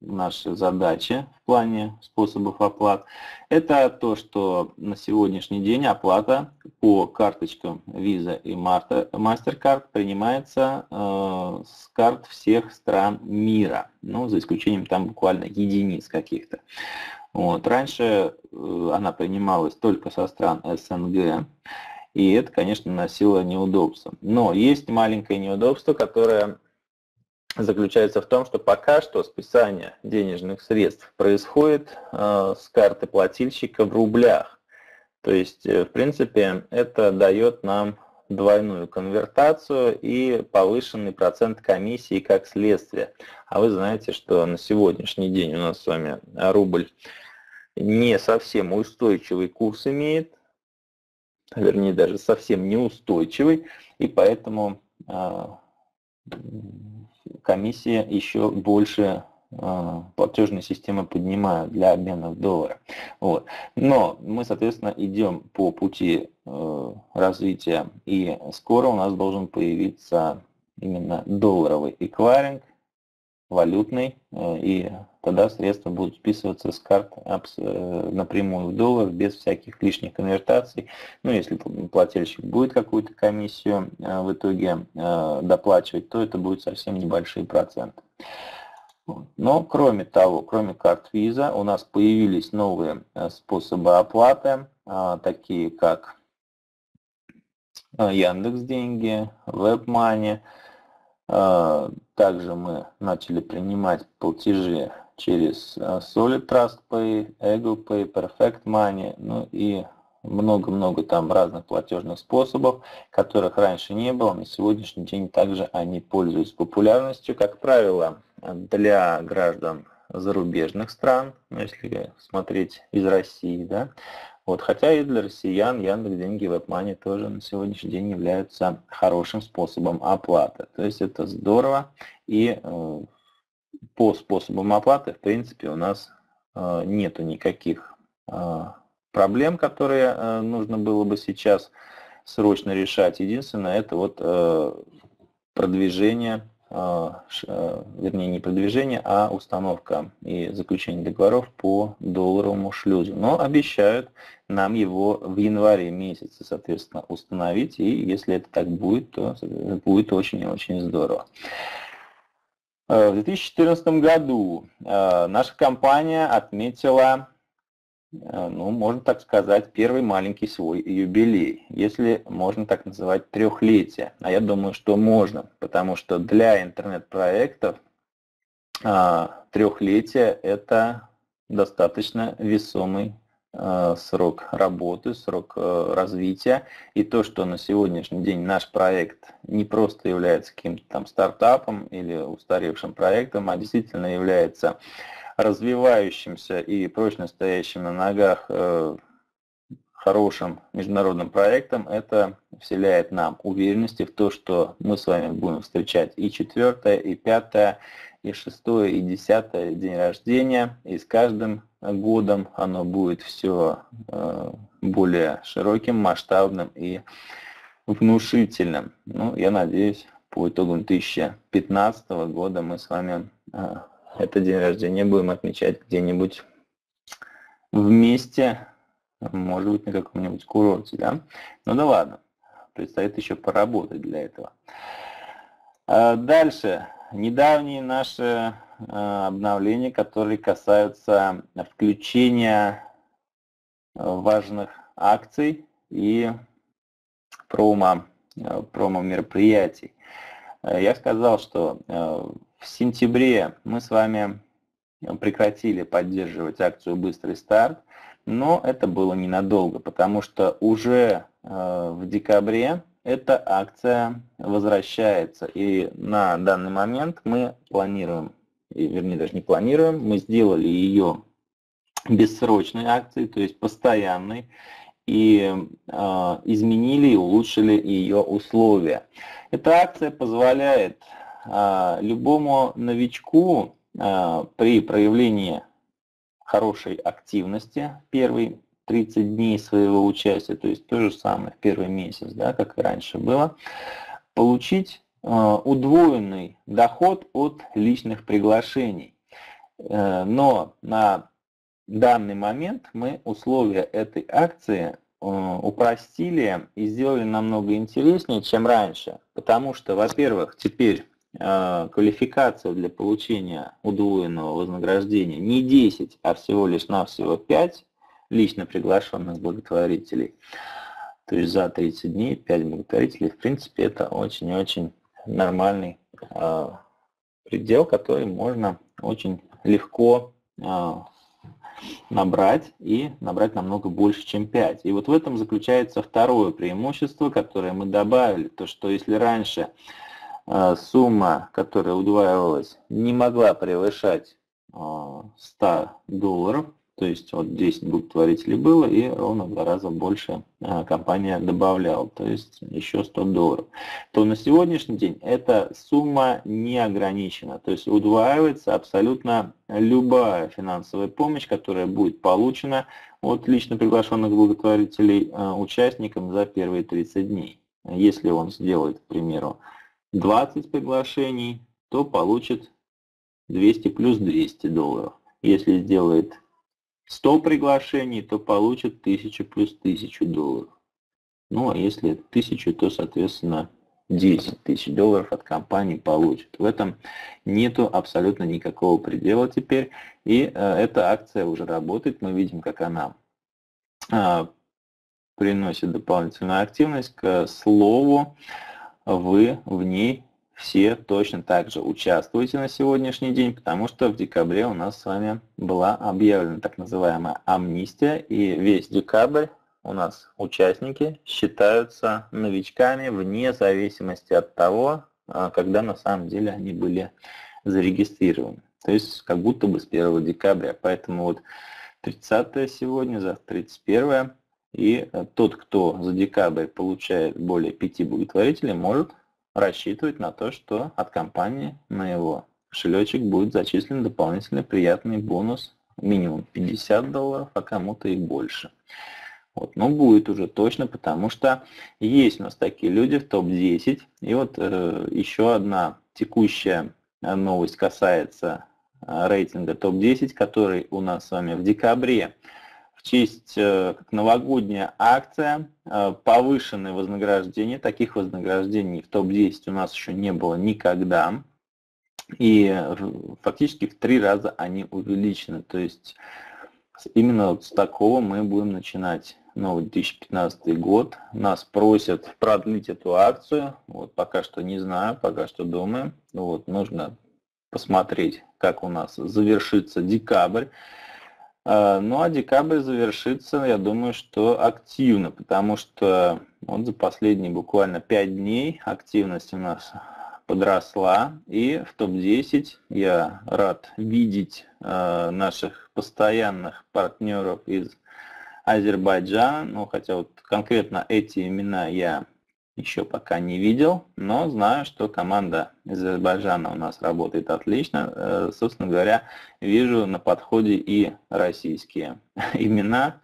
наши задачи в плане способов оплат, это то, что на сегодняшний день оплата по карточкам Visa и MasterCard принимается э, с карт всех стран мира, ну, за исключением там буквально единиц каких-то. Вот. Раньше э, она принималась только со стран СНГ, и это, конечно, носило неудобство. Но есть маленькое неудобство, которое заключается в том, что пока что списание денежных средств происходит э, с карты плательщика в рублях. То есть, э, в принципе, это дает нам двойную конвертацию и повышенный процент комиссии как следствие. А вы знаете, что на сегодняшний день у нас с вами рубль не совсем устойчивый курс имеет, вернее даже совсем неустойчивый, и поэтому э, комиссия еще больше а, платежные системы поднимают для обмена в доллары. Вот. Но мы, соответственно, идем по пути э, развития, и скоро у нас должен появиться именно долларовый эквайринг, валютный, э, и тогда средства будут списываться с карт э, напрямую в доллар без всяких лишних конвертаций. Ну, если плательщик будет какую-то комиссию э, в итоге доплачивать, то это будет совсем небольшие проценты. Но кроме того, кроме карт Visa, у нас появились новые способы оплаты, такие как Яндекс деньги, WebMoney, также мы начали принимать платежи через а, Solid Trust Pay, Ego Pay, Perfect Money, ну и много-много там разных платежных способов, которых раньше не было. На сегодняшний день также они пользуются популярностью. Как правило, для граждан зарубежных стран, ну, если смотреть из России, да, вот, хотя и для россиян Яндекс Деньги и WebMoney тоже на сегодняшний день являются хорошим способом оплаты. То есть это здорово. И э, по способам оплаты, в принципе, у нас э, нету никаких э, проблем, которые э, нужно было бы сейчас срочно решать. Единственное, это вот э, продвижение вернее не продвижение, а установка и заключение договоров по долларовому шлюзу. Но обещают нам его в январе месяце, соответственно, установить. И если это так будет, то будет очень-очень здорово. А, в 2014 году наша компания отметила ну, можно так сказать, первый маленький свой юбилей, если можно так называть трехлетие. А я думаю, что можно, потому что для интернет-проектов а, трехлетие – это достаточно весомый а, срок работы, срок а, развития. И то, что на сегодняшний день наш проект не просто является каким-то там стартапом или устаревшим проектом, а действительно является развивающимся и прочно стоящим на ногах э, хорошим международным проектом, это вселяет нам уверенности в то, что мы с вами будем встречать и четвертое, и пятое, и шестое, и десятое день рождения, и с каждым годом оно будет все э, более широким, масштабным и внушительным. Ну, я надеюсь, по итогам 2015 года мы с вами а, это день рождения будем отмечать где-нибудь вместе, может быть, на каком-нибудь курорте, да? Ну да ладно, предстоит еще поработать для этого. А дальше, недавние наши а, обновления, которые касаются включения важных акций и промо, промо мероприятий. Я сказал, что в сентябре мы с вами прекратили поддерживать акцию «Быстрый старт», но это было ненадолго, потому что уже э, в декабре эта акция возвращается. И на данный момент мы планируем, вернее даже не планируем, мы сделали ее бессрочной акцией, то есть постоянной, и э, изменили и улучшили ее условия. Эта акция позволяет любому новичку а, при проявлении хорошей активности первые 30 дней своего участия, то есть то же самое, первый месяц, да, как и раньше было, получить а, удвоенный доход от личных приглашений. Э, но на данный момент мы условия этой акции Э, упростили и сделали намного интереснее, чем раньше. Потому что, во-первых, теперь квалификация для получения удвоенного вознаграждения не 10, а всего лишь навсего 5 лично приглашенных благотворителей. То есть за 30 дней 5 благотворителей, в принципе, это очень-очень нормальный э, предел, который можно очень легко набрать и набрать намного больше, чем 5. И вот в этом заключается второе преимущество, которое мы добавили. То, что если раньше сумма, которая удваивалась, не могла превышать 100 э, долларов, то есть вот 10 благотворителей было, и ровно в два раза больше а, компания добавляла, то есть еще 100 долларов. То на сегодняшний день эта сумма не ограничена, то есть удваивается абсолютно любая финансовая помощь, которая будет получена от лично приглашенных благотворителей а, участникам за первые 30 дней. Если он сделает, к примеру, 20 приглашений, то получит 200 плюс 200 долларов. Если сделает 100 приглашений, то получат 1000 плюс 1000 долларов. Ну, а если 1000, то, соответственно, 10 тысяч долларов от компании получат. В этом нету абсолютно никакого предела теперь. И э, эта акция уже работает. Мы видим, как она э, приносит дополнительную активность. К слову, вы в ней все точно так же участвуйте на сегодняшний день, потому что в декабре у нас с вами была объявлена так называемая амнистия, и весь декабрь у нас участники считаются новичками вне зависимости от того, а, когда на самом деле они были зарегистрированы. То есть как будто бы с 1 декабря. Поэтому вот 30 сегодня, завтра 31 и э, тот, кто за декабрь получает более 5 благотворителей, может рассчитывать на то, что от компании на его кошелечек будет зачислен дополнительный приятный бонус минимум 50 долларов, а кому-то и больше. Вот, но будет уже точно, потому что есть у нас такие люди в топ-10. И вот э, еще одна текущая новость касается э, рейтинга топ-10, который у нас с вами в декабре честь э, как новогодняя акция, э, повышенное вознаграждение. Таких вознаграждений в топ-10 у нас еще не было никогда. И фактически в три раза они увеличены. То есть именно вот с такого мы будем начинать новый 2015 год. Нас просят продлить эту акцию. Вот пока что не знаю, пока что думаем. Вот, нужно посмотреть, как у нас завершится декабрь. А, ну а декабрь завершится, я думаю, что активно, потому что вот за последние буквально 5 дней активность у нас подросла. И в топ-10 я рад видеть э, наших постоянных партнеров из Азербайджана. Ну, хотя вот конкретно эти имена я еще пока не видел, но знаю, что команда из Азербайджана у нас работает отлично. Э, собственно говоря, вижу на подходе и российские имена.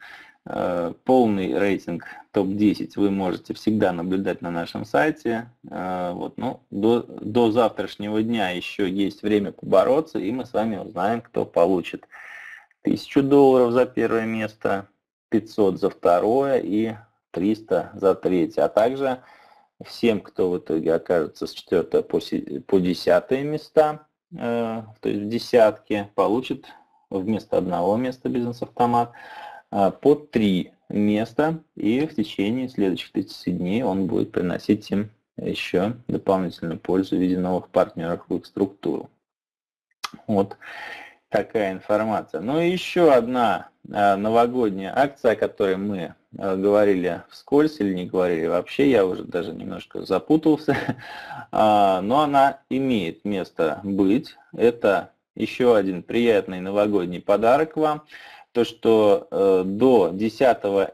Э, полный рейтинг топ-10 вы можете всегда наблюдать на нашем сайте. Э, вот, ну, до, до завтрашнего дня еще есть время побороться, и мы с вами узнаем, кто получит 1000 долларов за первое место, 500 за второе и 300 за третье. А также всем, кто в итоге окажется с 4 по, по 10 места, э, то есть в десятке, получит вместо одного места бизнес-автомат а, по три места, и в течение следующих 30 дней он будет приносить им еще дополнительную пользу в виде новых партнеров в их структуру. Вот такая информация. Ну и еще одна а, новогодняя акция, о которой мы говорили вскользь или не говорили вообще, я уже даже немножко запутался, но она имеет место быть. Это еще один приятный новогодний подарок вам то, что э, до 10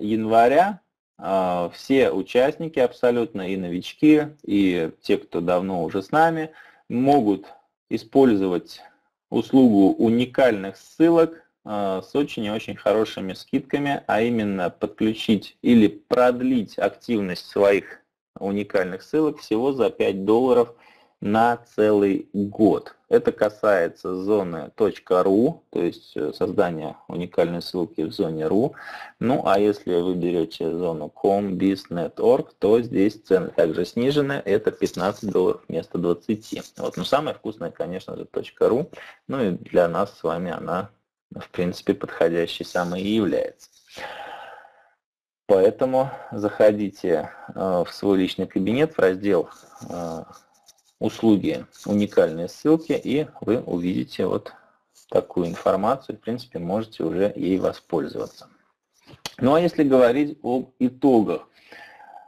января э, все участники абсолютно, и новички, и те, кто давно уже с нами, могут использовать услугу уникальных ссылок с очень и очень хорошими скидками, а именно подключить или продлить активность своих уникальных ссылок всего за 5 долларов на целый год. Это касается зоны .ru, то есть э, создания уникальной ссылки в зоне .ru. Ну а если вы берете зону com, biz, net.org, то здесь цены также снижены, это 15 долларов вместо 20. Вот, но самое вкусное, конечно же, .ru, ну и для нас с вами она, в принципе, подходящей самой и является. Поэтому заходите э, в свой личный кабинет в раздел э, услуги уникальные ссылки, и вы увидите вот такую информацию, в принципе, можете уже ей воспользоваться. Ну а если говорить об итогах,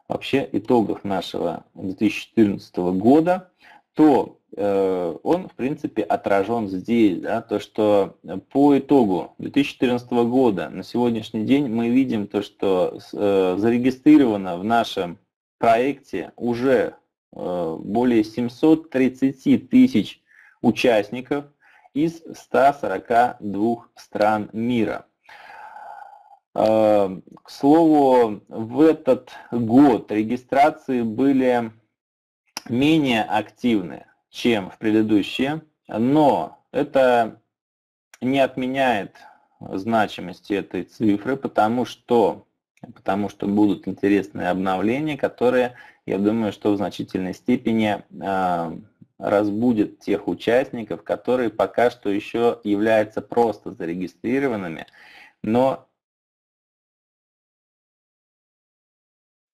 вообще итогах нашего 2014 года, то он, в принципе, отражен здесь. Да, то, что по итогу 2014 года на сегодняшний день мы видим то, что э, зарегистрировано в нашем проекте уже Э, более 730 тысяч участников из 142 стран мира. Э, к слову, в этот год регистрации были менее активны, чем в предыдущие, но это не отменяет значимости этой цифры, потому что, потому что будут интересные обновления, которые я думаю, что в значительной степени а, разбудит тех участников, которые пока что еще являются просто зарегистрированными, но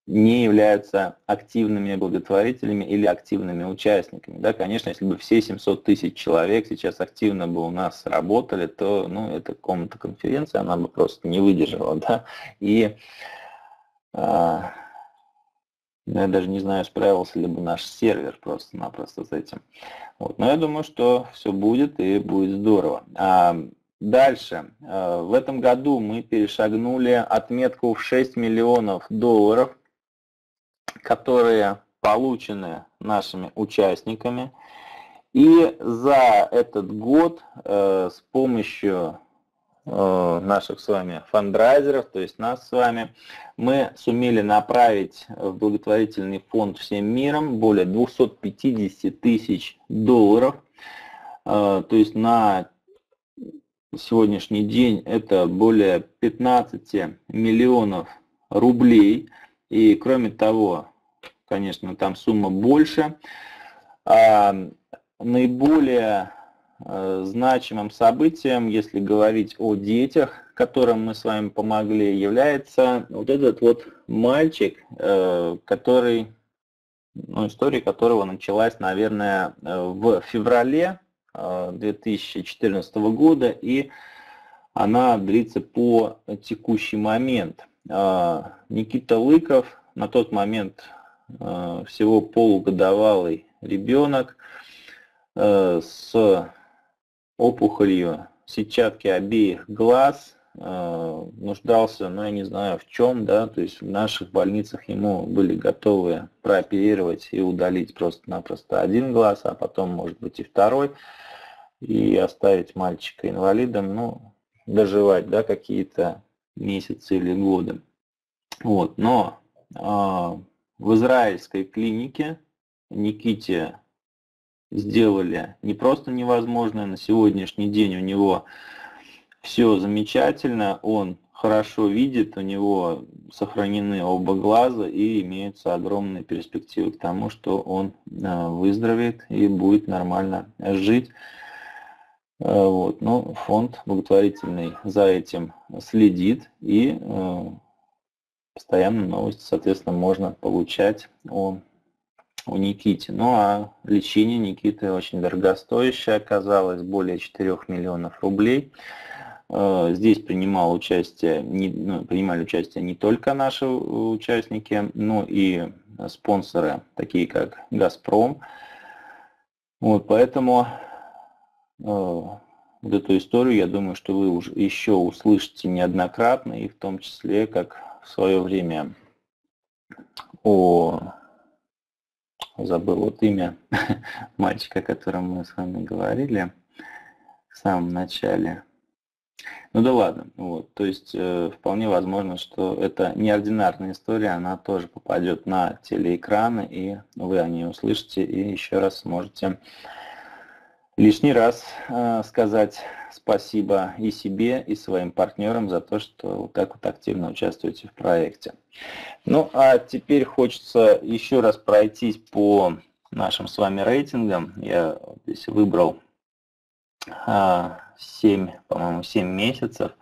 не являются активными благотворителями или активными участниками. Да, конечно, если бы все 700 тысяч человек сейчас активно бы у нас работали, то ну, эта комната конференции, она бы просто не выдержала. Да? И а, я даже не знаю, справился ли бы наш сервер просто-напросто с этим. Вот. Но я думаю, что все будет и будет здорово. А дальше. А, в этом году мы перешагнули отметку в 6 миллионов долларов, которые получены нашими участниками. И за этот год э, с помощью Э, наших с вами фандрайзеров, то есть нас с вами, мы сумели направить в благотворительный фонд всем миром более 250 тысяч долларов. Э, то есть на сегодняшний день это более 15 миллионов рублей. И кроме того, конечно, там сумма больше. А наиболее Э, значимым событием, если говорить о детях, которым мы с вами помогли, является вот этот вот мальчик, э, который, ну, история которого началась, наверное, в феврале 2014 э, года, и она длится по текущий момент. Никита Лыков, на тот момент всего полугодовалый ребенок, с опухолью сетчатки обеих глаз, нуждался, ну я не знаю в чем, да, то есть в наших больницах ему были готовы прооперировать и удалить просто-напросто один глаз, а потом может быть и второй, и оставить мальчика инвалидом, ну, доживать, да, какие-то месяцы или годы. Вот, но а, в израильской клинике Никите сделали не просто невозможное, на сегодняшний день у него все замечательно, он хорошо видит, у него сохранены оба глаза и имеются огромные перспективы к тому, что он а, выздоровеет и будет нормально жить. А, вот. Но фонд благотворительный за этим следит и а, постоянно новости, соответственно, можно получать о, о Никите. Ну а лечение Никиты очень дорогостоящее оказалось, более 4 миллионов рублей. Э, здесь принимал участие, не, ну, принимали участие не только наши участники, но и спонсоры, такие как «Газпром». Вот, поэтому э, вот эту историю, я думаю, что вы уже еще услышите неоднократно, и в том числе, как в свое время о забыл вот имя мальчика, о котором мы с вами говорили в самом начале. Ну да ладно, вот, то есть э, вполне возможно, что это неординарная история, она тоже попадет на телеэкраны, и вы о ней услышите, и еще раз сможете лишний раз э, сказать спасибо и себе, и своим партнерам за то, что вот так вот активно участвуете в проекте. Ну а теперь хочется еще раз пройтись по нашим с вами рейтингам. Я здесь выбрал а, 7, по-моему, 7 месяцев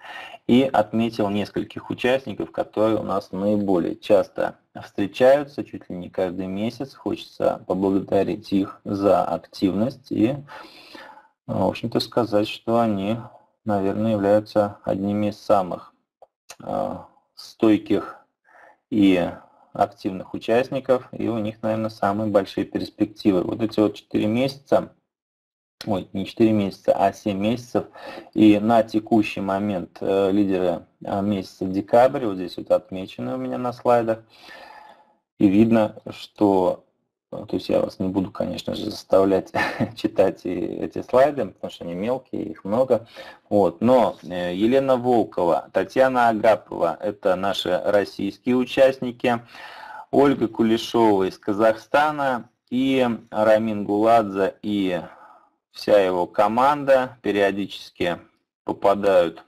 и отметил нескольких участников, которые у нас наиболее часто встречаются, чуть ли не каждый месяц. Хочется поблагодарить их за активность и, в общем-то, сказать, что они, наверное, являются одними из самых э, стойких и активных участников, и у них, наверное, самые большие перспективы. Вот эти вот 4 месяца ой, не 4 месяца, а 7 месяцев. И на текущий момент э, лидеры э, месяца декабрь, вот здесь вот отмечены у меня на слайдах. И видно, что, то есть я вас не буду, конечно же, заставлять читать эти слайды, потому что они мелкие, их много. Вот. Но э, Елена Волкова, Татьяна Агапова, это наши российские участники. Ольга Кулешова из Казахстана и Рамин Гуладзе и вся его команда периодически попадают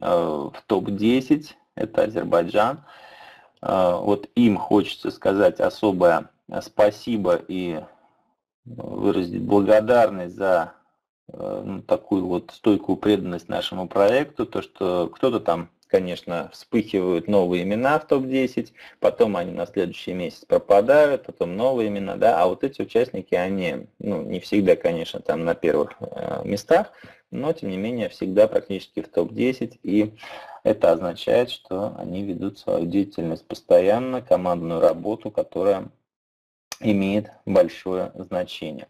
э, в топ-10, это Азербайджан. Э, вот им хочется сказать особое спасибо и выразить благодарность за э, ну, такую вот стойкую преданность нашему проекту, то, что кто-то там конечно, вспыхивают новые имена в топ-10, потом они на следующий месяц пропадают, потом новые имена, да, а вот эти участники, они, ну, не всегда, конечно, там на первых э, местах, но, тем не менее, всегда практически в топ-10, и это означает, что они ведут свою деятельность постоянно, командную работу, которая имеет большое значение.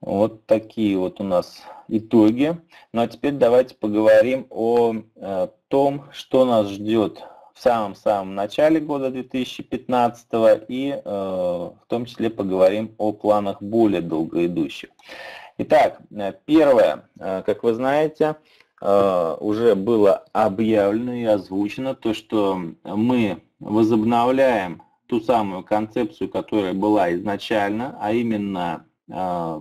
Вот такие вот у нас итоги. Ну а теперь давайте поговорим о э, том, что нас ждет в самом-самом начале года 2015 и э, в том числе поговорим о планах более долгоидущих. Итак, э, первое, э, как вы знаете, э, уже было объявлено и озвучено то, что мы возобновляем ту самую концепцию, которая была изначально, а именно э,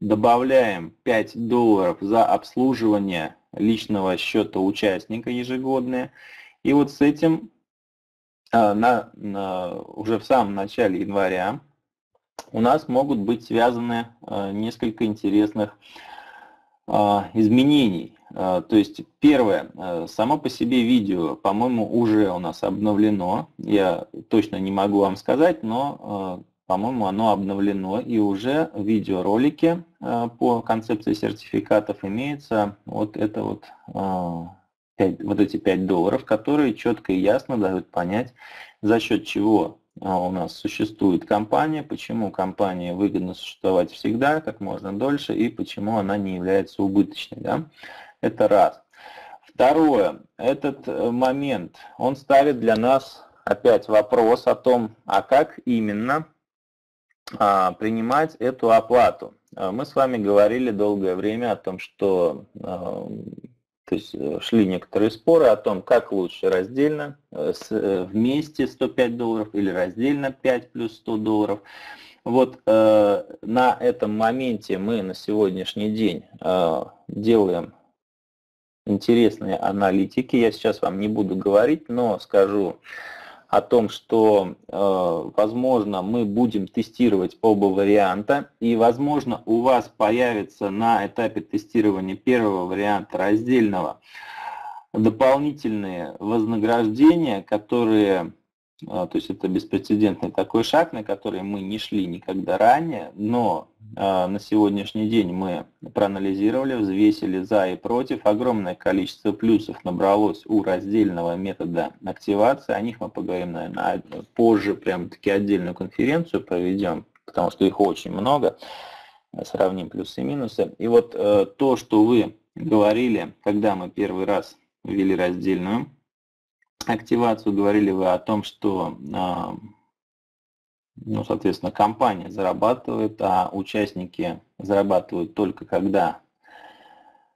добавляем 5 долларов за обслуживание личного счета участника ежегодное. И вот с этим а, на, на, уже в самом начале января у нас могут быть связаны а, несколько интересных а, изменений. То есть первое, само по себе видео, по-моему, уже у нас обновлено. Я точно не могу вам сказать, но по-моему, оно обновлено, и уже в видеоролике э, по концепции сертификатов имеется вот это вот, 5, э, вот эти 5 долларов, которые четко и ясно дают понять, за счет чего э, у нас существует компания, почему компания выгодно существовать всегда, как можно дольше, и почему она не является убыточной. Да? Это раз. Второе, этот момент, он ставит для нас опять вопрос о том, а как именно а, принимать эту оплату. А, мы с вами говорили долгое время о том, что а, То есть э, шли некоторые споры о том, как лучше раздельно, э, вместе 105 долларов или раздельно 5 плюс 100 долларов. Вот э, на этом моменте мы на сегодняшний день э, делаем интересные аналитики. Я сейчас вам не буду говорить, но скажу о том, что, э, возможно, мы будем тестировать оба варианта, и, возможно, у вас появится на этапе тестирования первого варианта раздельного дополнительные вознаграждения, которые то есть это беспрецедентный такой шаг, на который мы не шли никогда ранее, но а, на сегодняшний день мы проанализировали, взвесили за и против. Огромное количество плюсов набралось у раздельного метода активации. О них мы поговорим, наверное, позже, прям таки отдельную конференцию проведем, потому что их очень много. Сравним плюсы и минусы. И вот э, то, что вы говорили, когда мы первый раз ввели раздельную, активацию говорили вы о том, что, а, ну, соответственно, компания зарабатывает, а участники зарабатывают только когда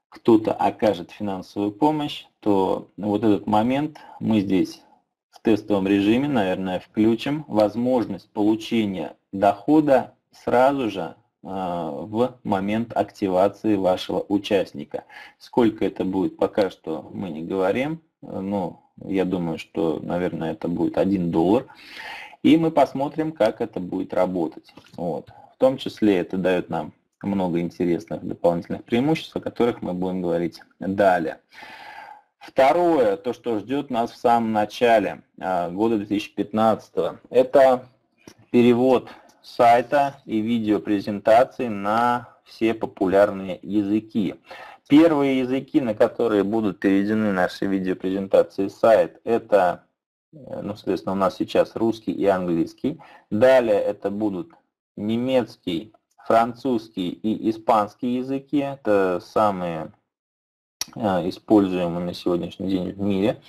кто-то окажет финансовую помощь, то вот этот момент мы здесь в тестовом режиме, наверное, включим возможность получения дохода сразу же а, в момент активации вашего участника. Сколько это будет, пока что мы не говорим, но я думаю, что, наверное, это будет 1 доллар. И мы посмотрим, как это будет работать. Вот. В том числе это дает нам много интересных дополнительных преимуществ, о которых мы будем говорить далее. Второе, то, что ждет нас в самом начале а, года 2015, это перевод сайта и видеопрезентации на все популярные языки. Первые языки, на которые будут переведены наши видеопрезентации сайт, это, э, ну, соответственно, у нас сейчас русский и английский. Далее это будут немецкий, французский и испанский языки. Это самые э, используемые на сегодняшний день в мире.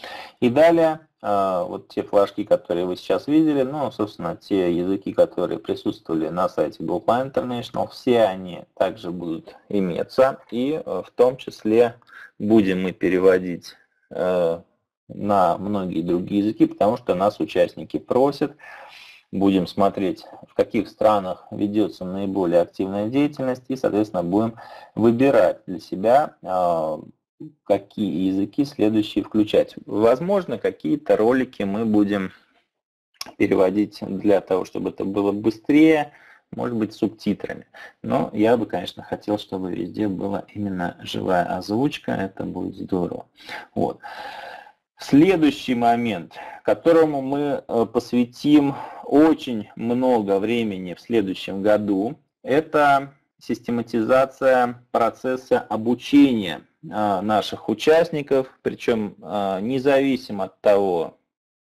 И далее вот те флажки, которые вы сейчас видели, ну, собственно, те языки, которые присутствовали на сайте Goldline International, все они также будут иметься, и э, в том числе будем мы переводить э, на многие другие языки, потому что нас участники просят. Будем смотреть, в каких странах ведется наиболее активная деятельность, и, соответственно, будем выбирать для себя а, какие языки следующие включать. Возможно, какие-то ролики мы будем переводить для того, чтобы это было быстрее, может быть, субтитрами. Но я бы, конечно, хотел, чтобы везде была именно живая озвучка, это будет здорово. Вот. Следующий момент, которому мы э, посвятим очень много времени в следующем году, это систематизация процесса обучения наших участников, причем а, независимо от того,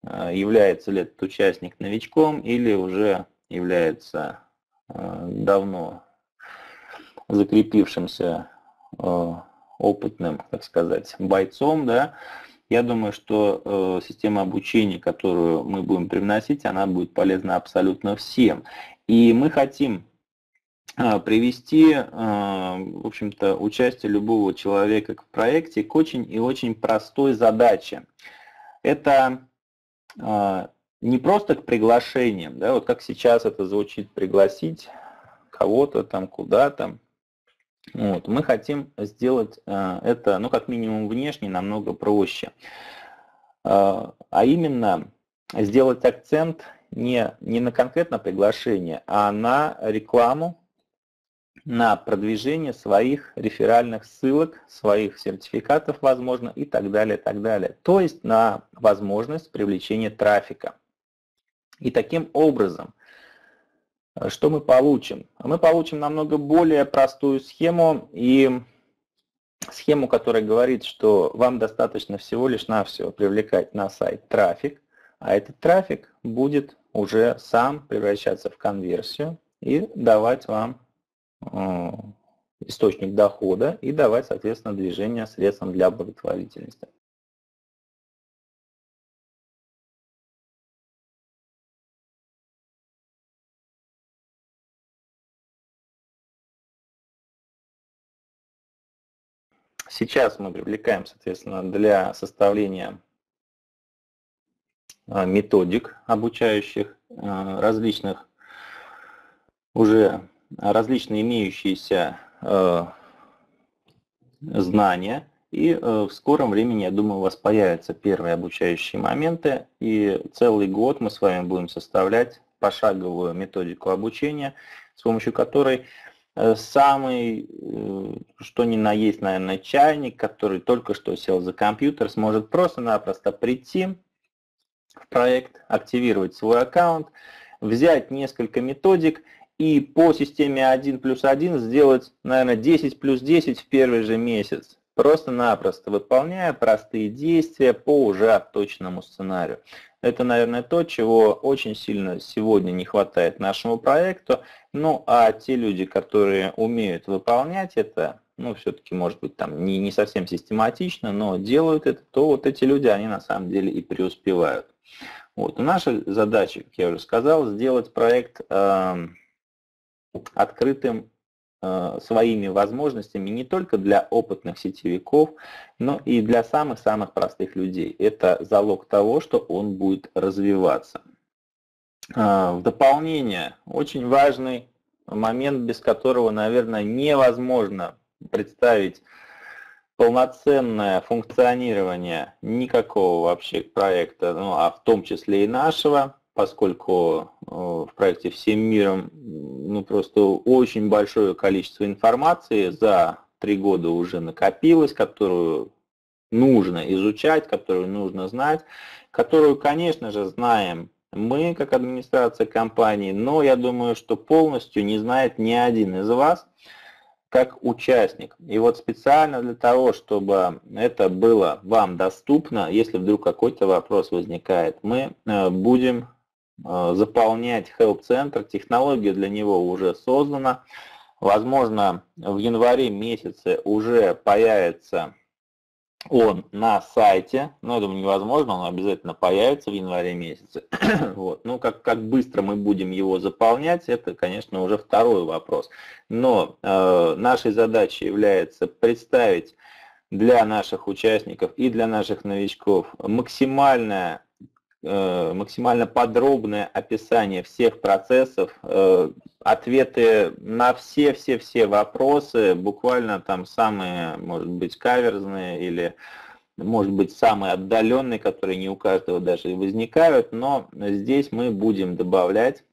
а, является ли этот участник новичком или уже является давно закрепившимся опытным, так сказать, бойцом, да, я думаю, что система обучения, которую мы будем привносить, она будет полезна абсолютно всем. И мы хотим а, привести, а, в общем-то, участие любого человека в проекте к очень и очень простой задаче. Это а, не просто к приглашениям, да, вот как сейчас это звучит, пригласить кого-то там куда-то. Вот, мы хотим сделать это, ну, как минимум внешне, намного проще. А именно сделать акцент не, не на конкретно приглашение, а на рекламу на продвижение своих реферальных ссылок, своих сертификатов, возможно, и так далее, так далее. То есть на возможность привлечения трафика. И таким образом, э, что мы получим? Мы получим намного более простую схему и схему, которая говорит, что вам достаточно всего лишь навсего привлекать на сайт трафик, а этот трафик будет уже сам превращаться в конверсию и давать вам источник дохода и давать, соответственно, движение средствам для благотворительности. Сейчас мы привлекаем, соответственно, для составления а, методик обучающих а, различных уже различные имеющиеся а, знания. И в скором времени, я думаю, у вас появятся первые обучающие моменты. И целый год мы с вами будем составлять пошаговую методику обучения, с помощью которой Э, самый, э, что ни на есть, наверное, чайник, который только что сел за компьютер, сможет просто-напросто прийти в проект, активировать свой аккаунт, взять несколько методик и по системе 1 плюс 1 сделать, наверное, 10 плюс 10 в первый же месяц. Просто-напросто выполняя простые действия по уже отточенному сценарию. Это, наверное, то, чего очень сильно сегодня не хватает нашему проекту. Ну, а те люди, которые умеют выполнять это, ну, все-таки, может быть, там не, не совсем систематично, но делают это, то вот эти люди, они на самом деле и преуспевают. Вот. Наша задача, как я уже сказал, сделать проект э, открытым Э, своими возможностями не только для опытных сетевиков, но и для самых-самых простых людей. Это залог того, что он будет развиваться. Э, в дополнение, очень важный момент, без которого, наверное, невозможно представить полноценное функционирование никакого вообще проекта, ну, а в том числе и нашего, поскольку э, в проекте «Всем миром» ну, просто очень большое количество информации за три года уже накопилось, которую нужно изучать, которую нужно знать, которую, конечно же, знаем мы, как администрация компании, но я думаю, что полностью не знает ни один из вас, как участник. И вот специально для того, чтобы это было вам доступно, если вдруг какой-то вопрос возникает, мы э, будем заполнять help-центр. Технология для него уже создана. Возможно, в январе месяце уже появится он на сайте, но думаю, невозможно, он обязательно появится в январе месяце. вот. Ну, как, как быстро мы будем его заполнять, это, конечно, уже второй вопрос. Но э, нашей задачей является представить для наших участников и для наших новичков максимальное Э, максимально подробное описание всех процессов, э, ответы на все-все-все вопросы, буквально там самые, может быть, каверзные или, может быть, самые отдаленные, которые не у каждого даже и возникают, но здесь мы будем добавлять,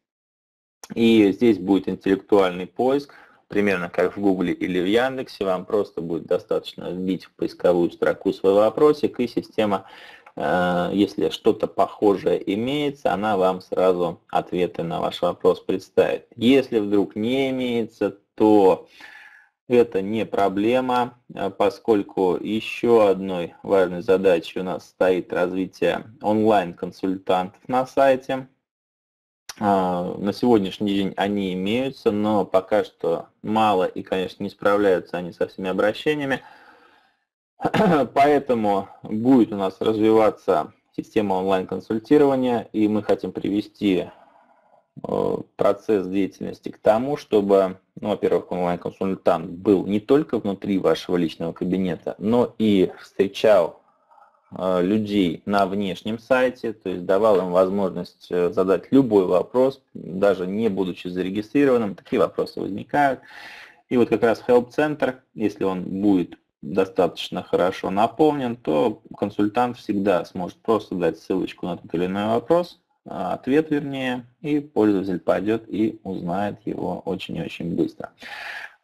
и здесь будет интеллектуальный поиск, примерно как в Гугле или в Яндексе, вам просто будет достаточно вбить в поисковую строку свой вопросик, и система Э, если что-то похожее имеется, она вам сразу ответы на ваш вопрос представит. Если вдруг не имеется, то это не проблема, э, поскольку еще одной важной задачей у нас стоит развитие онлайн-консультантов на сайте. Э, на сегодняшний день они имеются, но пока что мало и, конечно, не справляются они со всеми обращениями. Поэтому будет у нас развиваться система онлайн-консультирования, и мы хотим привести э, процесс деятельности к тому, чтобы, ну, во-первых, онлайн-консультант был не только внутри вашего личного кабинета, но и встречал э, людей на внешнем сайте, то есть давал им возможность э, задать любой вопрос, даже не будучи зарегистрированным, такие вопросы возникают. И вот как раз Help Center, если он будет достаточно хорошо наполнен, то консультант всегда сможет просто дать ссылочку на тот или иной вопрос, а, ответ вернее, и пользователь пойдет и узнает его очень-очень быстро.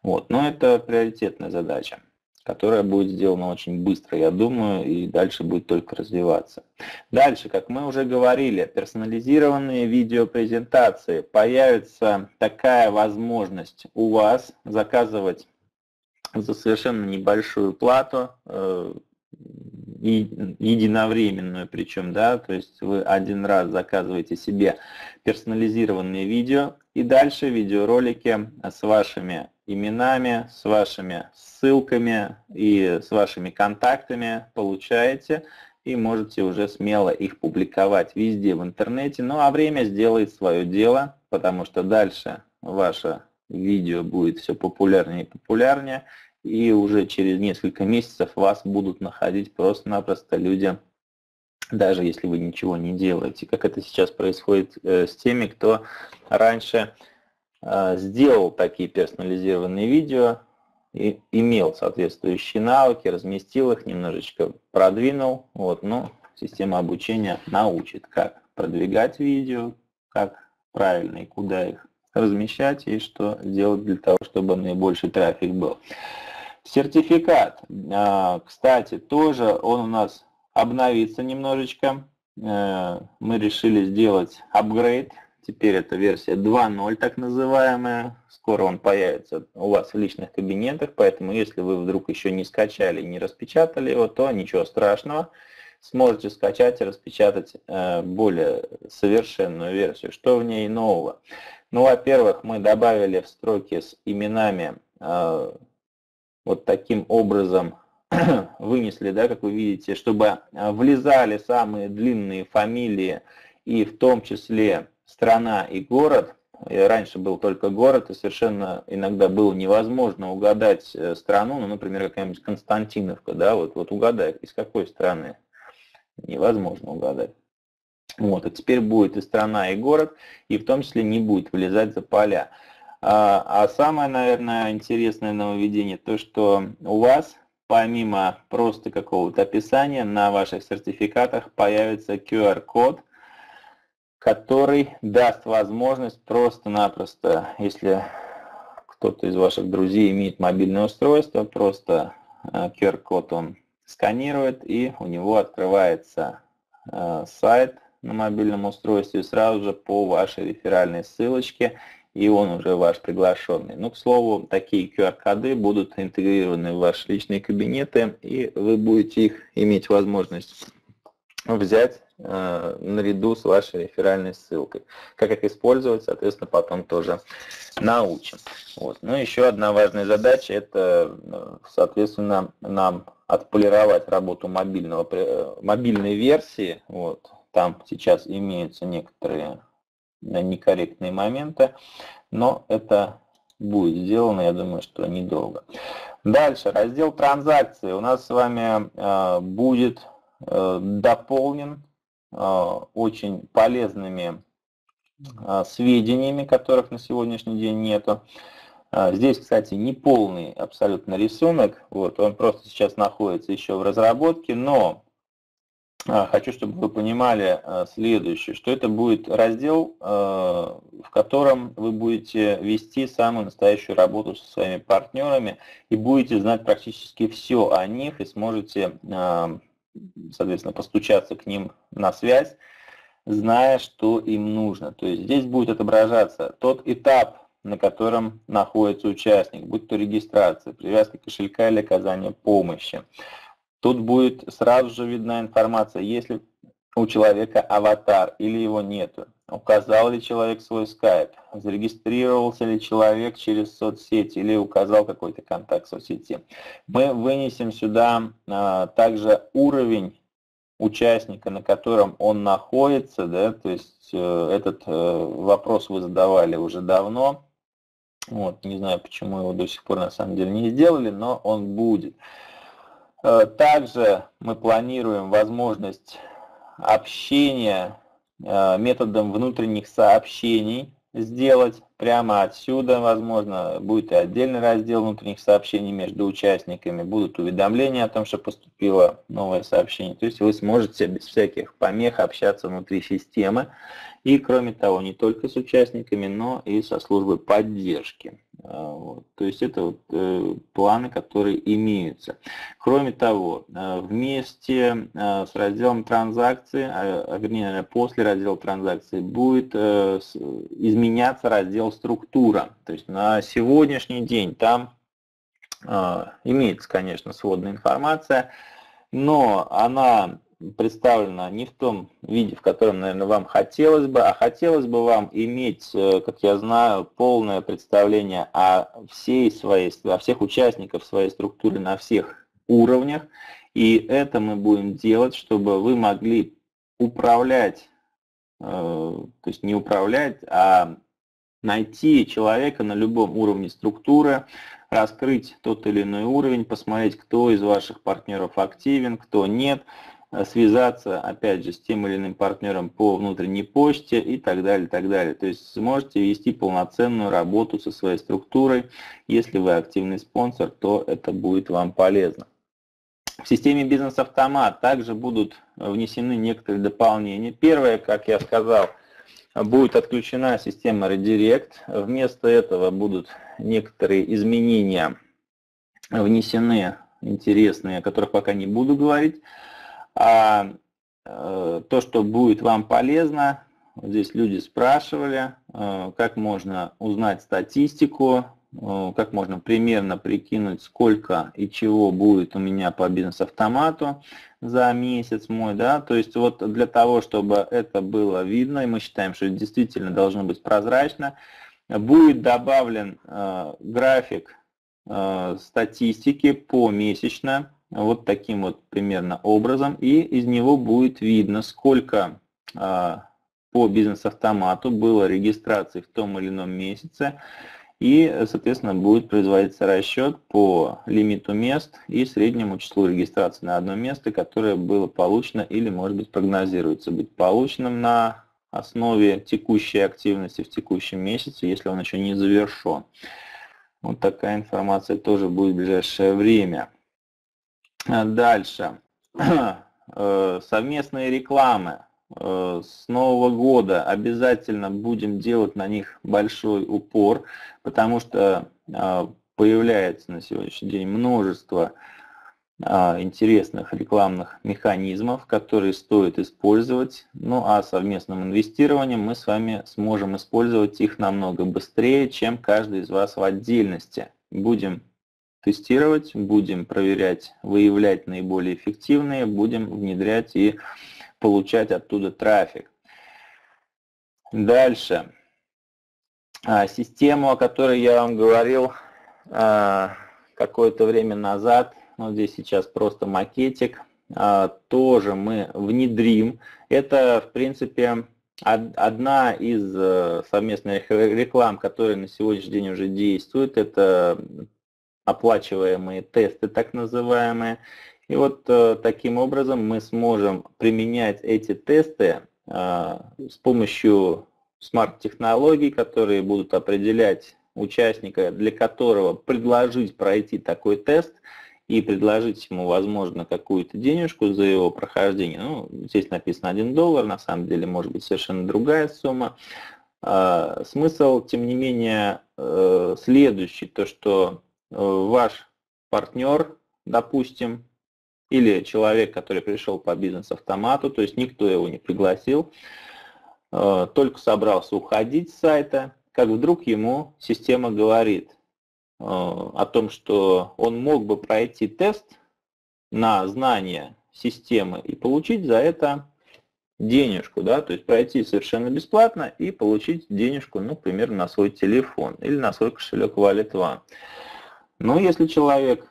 Вот. Но это приоритетная задача, которая будет сделана очень быстро, я думаю, и дальше будет только развиваться. Дальше, как мы уже говорили, персонализированные видеопрезентации. Появится такая возможность у вас заказывать за совершенно небольшую плату, э, единовременную причем, да, то есть вы один раз заказываете себе персонализированные видео и дальше видеоролики с вашими именами, с вашими ссылками и с вашими контактами получаете и можете уже смело их публиковать везде в интернете. Ну а время сделает свое дело, потому что дальше ваше видео будет все популярнее и популярнее, и уже через несколько месяцев вас будут находить просто-напросто люди, даже если вы ничего не делаете, как это сейчас происходит э, с теми, кто раньше э, сделал такие персонализированные видео, и имел соответствующие навыки, разместил их, немножечко продвинул, вот, но система обучения научит, как продвигать видео, как правильно и куда их размещать и что делать для того, чтобы наибольший трафик был. Сертификат, а, кстати, тоже он у нас обновится немножечко. Э, мы решили сделать апгрейд. Теперь это версия 2.0 так называемая. Скоро он появится у вас в личных кабинетах, поэтому если вы вдруг еще не скачали, не распечатали его, то ничего страшного сможете скачать и распечатать э, более совершенную версию. Что в ней нового? Ну, во-первых, мы добавили в строки с именами э, вот таким образом вынесли, да, как вы видите, чтобы э, влезали самые длинные фамилии и в том числе страна и город. И раньше был только город, и совершенно иногда было невозможно угадать страну, ну, например, какая-нибудь Константиновка, да, вот, вот угадай, из какой страны невозможно угадать. Вот, а теперь будет и страна, и город, и в том числе не будет вылезать за поля. А, а самое, наверное, интересное нововведение, то, что у вас, помимо просто какого-то описания, на ваших сертификатах появится QR-код, который даст возможность просто-напросто, если кто-то из ваших друзей имеет мобильное устройство, просто QR-код он сканирует, и у него открывается э, сайт на мобильном устройстве сразу же по вашей реферальной ссылочке, и он уже ваш приглашенный. Ну, к слову, такие QR-коды будут интегрированы в ваши личные кабинеты, и вы будете их иметь возможность взять э, наряду с вашей реферальной ссылкой. Как их использовать, соответственно, потом тоже научим. Вот. Ну, еще одна важная задача – это, э, соответственно, нам отполировать работу мобильного, э, мобильной версии. Вот. Там сейчас имеются некоторые э, некорректные моменты, но это будет сделано, я думаю, что недолго. Дальше, раздел транзакции у нас с вами э, будет э, дополнен э, очень полезными э, сведениями, которых на сегодняшний день нету. А, здесь, кстати, не полный абсолютно рисунок, вот, он просто сейчас находится еще в разработке, но хочу, чтобы вы понимали а, следующее, что это будет раздел, в котором вы будете вести самую настоящую работу со своими партнерами и будете знать практически все о них и сможете, соответственно, постучаться к ним на связь, зная, что им нужно. То есть здесь будет отображаться тот этап на котором находится участник, будь то регистрация, привязка кошелька или оказание помощи. Тут будет сразу же видна информация, если у человека аватар или его нету, указал ли человек свой скайп, зарегистрировался ли человек через соцсети или указал какой-то контакт в соцсети. Мы вынесем сюда а, также уровень участника, на котором он находится, да, то есть э, этот э, вопрос вы задавали уже давно, вот, не знаю, почему его до сих пор на самом деле не сделали, но он будет. Э, также мы планируем возможность общения э, методом внутренних сообщений сделать прямо отсюда, возможно, будет и отдельный раздел внутренних сообщений между участниками, будут уведомления о том, что поступило новое сообщение. То есть вы сможете без всяких помех общаться внутри системы и кроме того, не только с участниками, но и со службой поддержки. А, вот. То есть это вот, э, планы, которые имеются. Кроме того, э, вместе э, с разделом транзакции, а, вернее, после раздела транзакции будет э, изменяться раздел структура. То есть на сегодняшний день там э, имеется, конечно, сводная информация, но она представлена не в том виде, в котором, наверное, вам хотелось бы, а хотелось бы вам иметь, э, как я знаю, полное представление о всей своей, о всех участниках своей структуры на всех уровнях. И это мы будем делать, чтобы вы могли управлять, э, то есть не управлять, а найти человека на любом уровне структуры, раскрыть тот или иной уровень, посмотреть, кто из ваших партнеров активен, кто нет, э, связаться, опять же, с тем или иным партнером по внутренней почте и так далее, так далее. То есть сможете вести полноценную работу со своей структурой. Если вы активный спонсор, то это будет вам полезно. В системе бизнес-автомат также будут внесены некоторые дополнения. Первое, как я сказал, будет отключена система Redirect. Вместо этого будут некоторые изменения внесены, интересные, о которых пока не буду говорить. А э, то, что будет вам полезно, здесь люди спрашивали, э, как можно узнать статистику, э, как можно примерно прикинуть, сколько и чего будет у меня по бизнес-автомату за месяц мой, да, то есть вот для того, чтобы это было видно, и мы считаем, что действительно должно быть прозрачно, будет добавлен э, график э, статистики помесячно, вот таким вот примерно образом, и из него будет видно, сколько э, по бизнес-автомату было регистраций в том или ином месяце, и, соответственно, будет производиться расчет по лимиту мест и среднему числу регистраций на одно место, которое было получено или, может быть, прогнозируется быть полученным на основе текущей активности в текущем месяце, если он еще не завершен. Вот такая информация тоже будет в ближайшее время. Дальше. Э, совместные рекламы. Э, с Нового года обязательно будем делать на них большой упор, потому что э, появляется на сегодняшний день множество а, интересных рекламных механизмов, которые стоит использовать. Ну а совместным инвестированием мы с вами сможем использовать их намного быстрее, чем каждый из вас в отдельности. Будем тестировать, будем проверять, выявлять наиболее эффективные, будем внедрять и получать оттуда трафик. Дальше. А, систему, о которой я вам говорил а, какое-то время назад, ну, здесь сейчас просто макетик, а, тоже мы внедрим. Это, в принципе, одна из э, совместных реклам, которые на сегодняшний день уже действуют. Это оплачиваемые тесты, так называемые. И вот э, таким образом мы сможем применять эти тесты э, с помощью смарт-технологий, которые будут определять участника, для которого предложить пройти такой тест и предложить ему, возможно, какую-то денежку за его прохождение. Ну, здесь написано 1 доллар, на самом деле может быть совершенно другая сумма. Э, смысл, тем не менее, э, следующий, то что э, ваш партнер, допустим, или человек, который пришел по бизнес-автомату, то есть никто его не пригласил, э, только собрался уходить с сайта, как вдруг ему система говорит э, о том, что он мог бы пройти тест на знание системы и получить за это денежку, да, то есть пройти совершенно бесплатно и получить денежку, ну, примерно на свой телефон или на свой кошелек Wallet One. Но если человек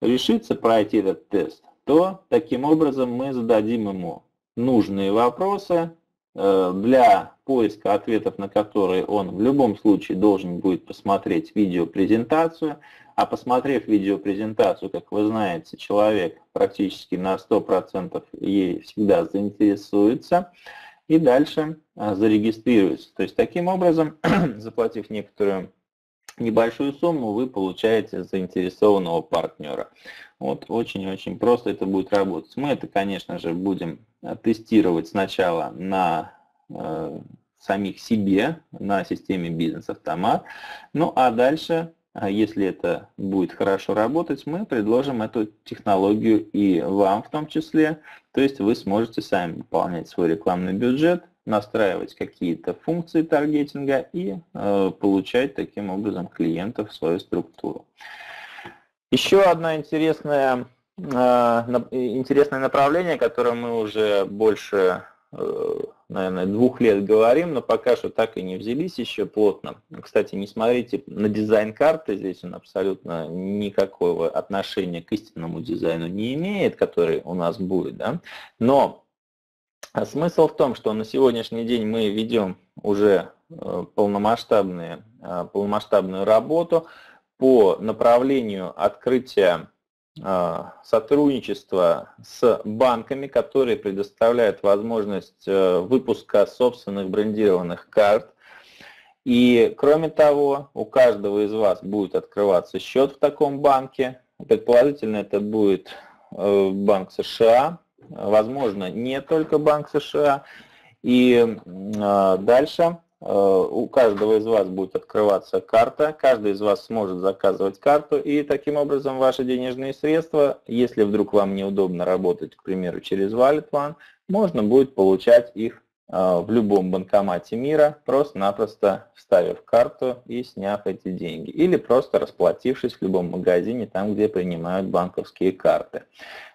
решится пройти этот тест, то таким образом мы зададим ему нужные вопросы, э, для поиска ответов на которые он в любом случае должен будет посмотреть видеопрезентацию, а посмотрев видеопрезентацию, как вы знаете, человек практически на 100% ей всегда заинтересуется и дальше э, зарегистрируется. То есть таким образом, заплатив некоторую небольшую сумму вы получаете заинтересованного партнера. Вот очень-очень просто это будет работать. Мы это, конечно же, будем э, тестировать сначала на э, самих себе, на системе бизнес-автомат. Ну а дальше, э, если это будет хорошо работать, мы предложим эту технологию и вам в том числе. То есть вы сможете сами выполнять свой рекламный бюджет, настраивать какие-то функции таргетинга и э, получать таким образом клиентов в свою структуру. Еще одно интересное, э, интересное направление, которое мы уже больше, э, наверное, двух лет говорим, но пока что так и не взялись еще плотно. Кстати, не смотрите на дизайн карты, здесь он абсолютно никакого отношения к истинному дизайну не имеет, который у нас будет, да? но а смысл в том, что на сегодняшний день мы ведем уже полномасштабные, полномасштабную работу по направлению открытия сотрудничества с банками, которые предоставляют возможность выпуска собственных брендированных карт. И кроме того, у каждого из вас будет открываться счет в таком банке. Предположительно, это будет Банк США, возможно, не только Банк США. И а, дальше а, у каждого из вас будет открываться карта, каждый из вас сможет заказывать карту, и таким образом ваши денежные средства, если вдруг вам неудобно работать, к примеру, через Wallet можно будет получать их а, в любом банкомате мира, просто-напросто вставив карту и сняв эти деньги. Или просто расплатившись в любом магазине, там, где принимают банковские карты.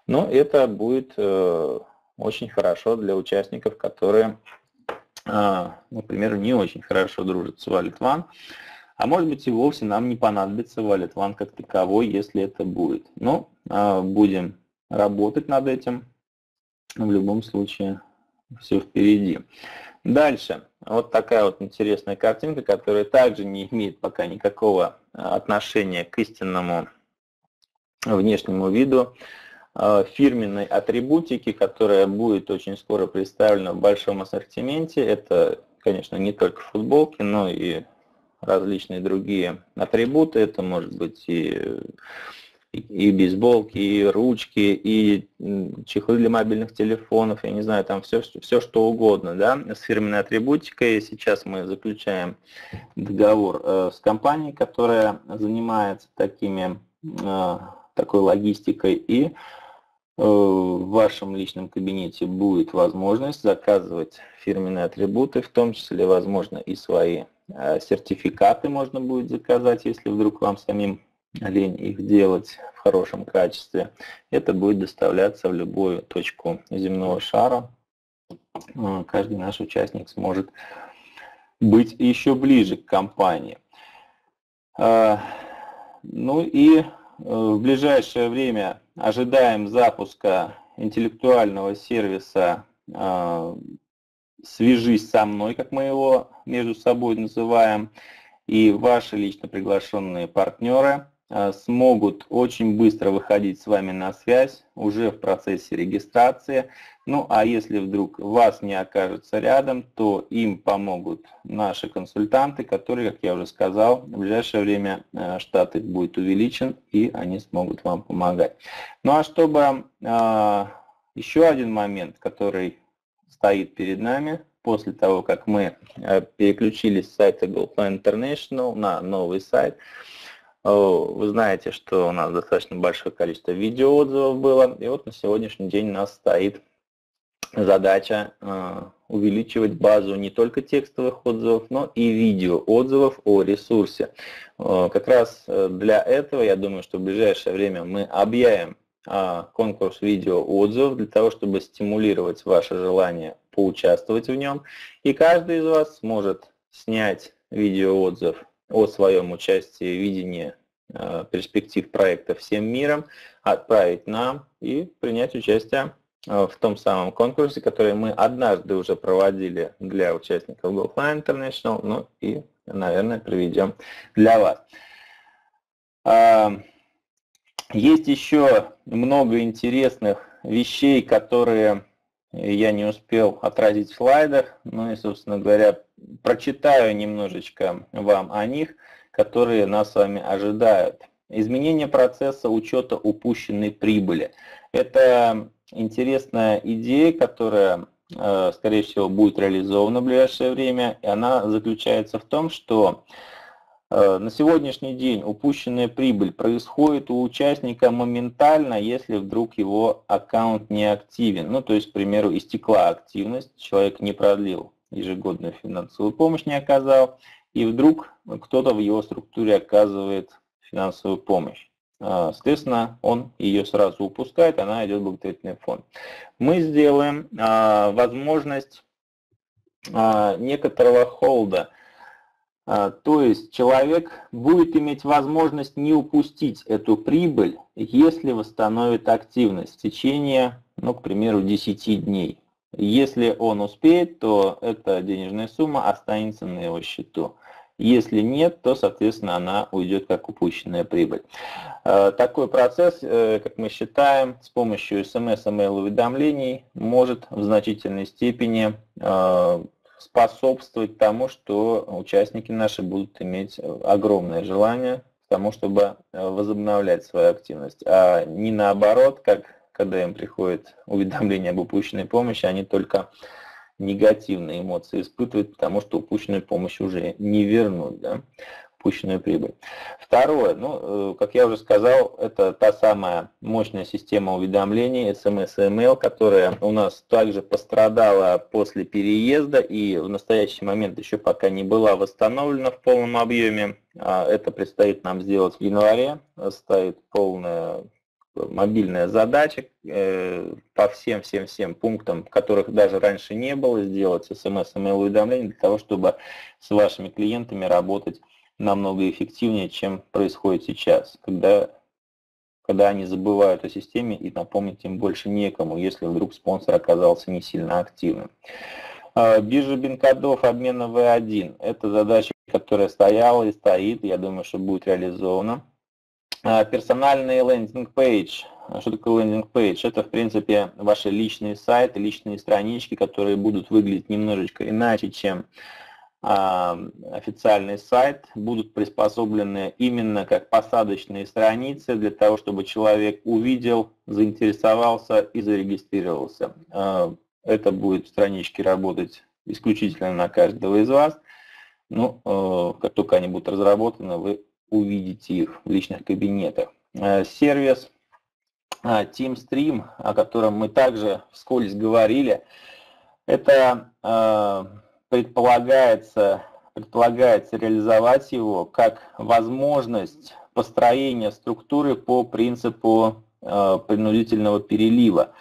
Но это будет э, очень хорошо для участников, которые, а, например, не очень хорошо дружат с Wallet One. А может быть и вовсе нам не понадобится Wallet One как таковой, если это будет. Но а, будем работать над этим. В любом случае все впереди. Дальше. Вот такая вот интересная картинка, которая также не имеет пока никакого а, отношения к истинному внешнему виду. Э, фирменной атрибутики, которая будет очень скоро представлена в большом ассортименте. Это, конечно, не только футболки, но и различные другие атрибуты. Это может быть и, и бейсболки, и ручки, и чехлы для мобильных телефонов, я не знаю, там все, все что угодно, да, с фирменной атрибутикой. Сейчас мы заключаем договор э, с компанией, которая занимается такими, э, такой логистикой, и в вашем личном кабинете будет возможность заказывать фирменные атрибуты, в том числе, возможно, и свои э, сертификаты можно будет заказать, если вдруг вам самим лень их делать в хорошем качестве. Это будет доставляться в любую точку земного шара. Э, каждый наш участник сможет быть еще ближе к компании. Ну и в ближайшее время ожидаем запуска интеллектуального сервиса а, «Свяжись со мной», как мы его между собой называем, и ваши лично приглашенные партнеры. Э, смогут очень быстро выходить с вами на связь уже в процессе регистрации. Ну а если вдруг вас не окажется рядом, то им помогут наши консультанты, которые, как я уже сказал, в ближайшее время э, штат их будет увеличен и они смогут вам помогать. Ну а чтобы э, еще один момент, который стоит перед нами, после того, как мы переключились с сайта GoPlan International на новый сайт, вы знаете, что у нас достаточно большое количество видеоотзывов было, и вот на сегодняшний день у нас стоит задача э, увеличивать базу не только текстовых отзывов, но и видеоотзывов о ресурсе. Э, как раз э, для этого, я думаю, что в ближайшее время мы объявим конкурс видеоотзывов для того, чтобы стимулировать ваше желание поучаствовать в нем. И каждый из вас сможет снять видеоотзыв о своем участии в видении э, перспектив проекта всем миром, отправить нам и принять участие э, в том самом конкурсе, который мы однажды уже проводили для участников GoFly International, ну и, наверное, проведем для вас. А, есть еще много интересных вещей, которые я не успел отразить в слайдах, ну и, собственно говоря, прочитаю немножечко вам о них, которые нас с вами ожидают. Изменение процесса учета упущенной прибыли. Это интересная идея, которая, э, скорее всего, будет реализована в ближайшее время. И она заключается в том, что Э, на сегодняшний день упущенная прибыль происходит у участника моментально, если вдруг его аккаунт не активен. Ну, то есть, к примеру, истекла активность, человек не продлил ежегодную финансовую помощь, не оказал, и вдруг кто-то в его структуре оказывает финансовую помощь. Э, соответственно, он ее сразу упускает, она идет в благотворительный фонд. Мы сделаем э, возможность некоторого холда – а, то есть человек будет иметь возможность не упустить эту прибыль, если восстановит активность в течение, ну, к примеру, 10 дней. Если он успеет, то эта денежная сумма останется на его счету. Если нет, то, соответственно, она уйдет как упущенная прибыль. Э, такой процесс, э, как мы считаем, с помощью смс, email уведомлений может в значительной степени э, способствовать тому, что участники наши будут иметь огромное желание к тому, чтобы возобновлять свою активность, а не наоборот, как когда им приходит уведомление об упущенной помощи, они только негативные эмоции испытывают, потому что упущенную помощь уже не вернуть, да, упущенную прибыль. Второе, ну, э, как я уже сказал, это та самая мощная система уведомлений SMS и email, которая у нас также пострадала после переезда и в настоящий момент еще пока не была восстановлена в полном объеме. А это предстоит нам сделать в январе. Стоит полная мобильная задача э, по всем-всем-всем пунктам, которых даже раньше не было, сделать смс, email уведомления для того, чтобы с вашими клиентами работать намного эффективнее, чем происходит сейчас, когда, когда они забывают о системе и напомнить им больше некому, если вдруг спонсор оказался не сильно активным. А, биржа бинкодов обмена V1 – это задача, которая стояла и стоит, я думаю, что будет реализована. А, персональный landing page. Что такое landing page? Это, в принципе, ваши личные сайты, личные странички, которые будут выглядеть немножечко иначе, чем а, официальный сайт, будут приспособлены именно как посадочные страницы для того, чтобы человек увидел, заинтересовался и зарегистрировался. А, это будет странички работать исключительно на каждого из вас. Ну, как только они будут разработаны, вы увидите их в личных кабинетах. Э, сервис э, TeamStream, о котором мы также вскользь говорили, это э, предполагается, предполагается реализовать его как возможность построения структуры по принципу принудительного перелива.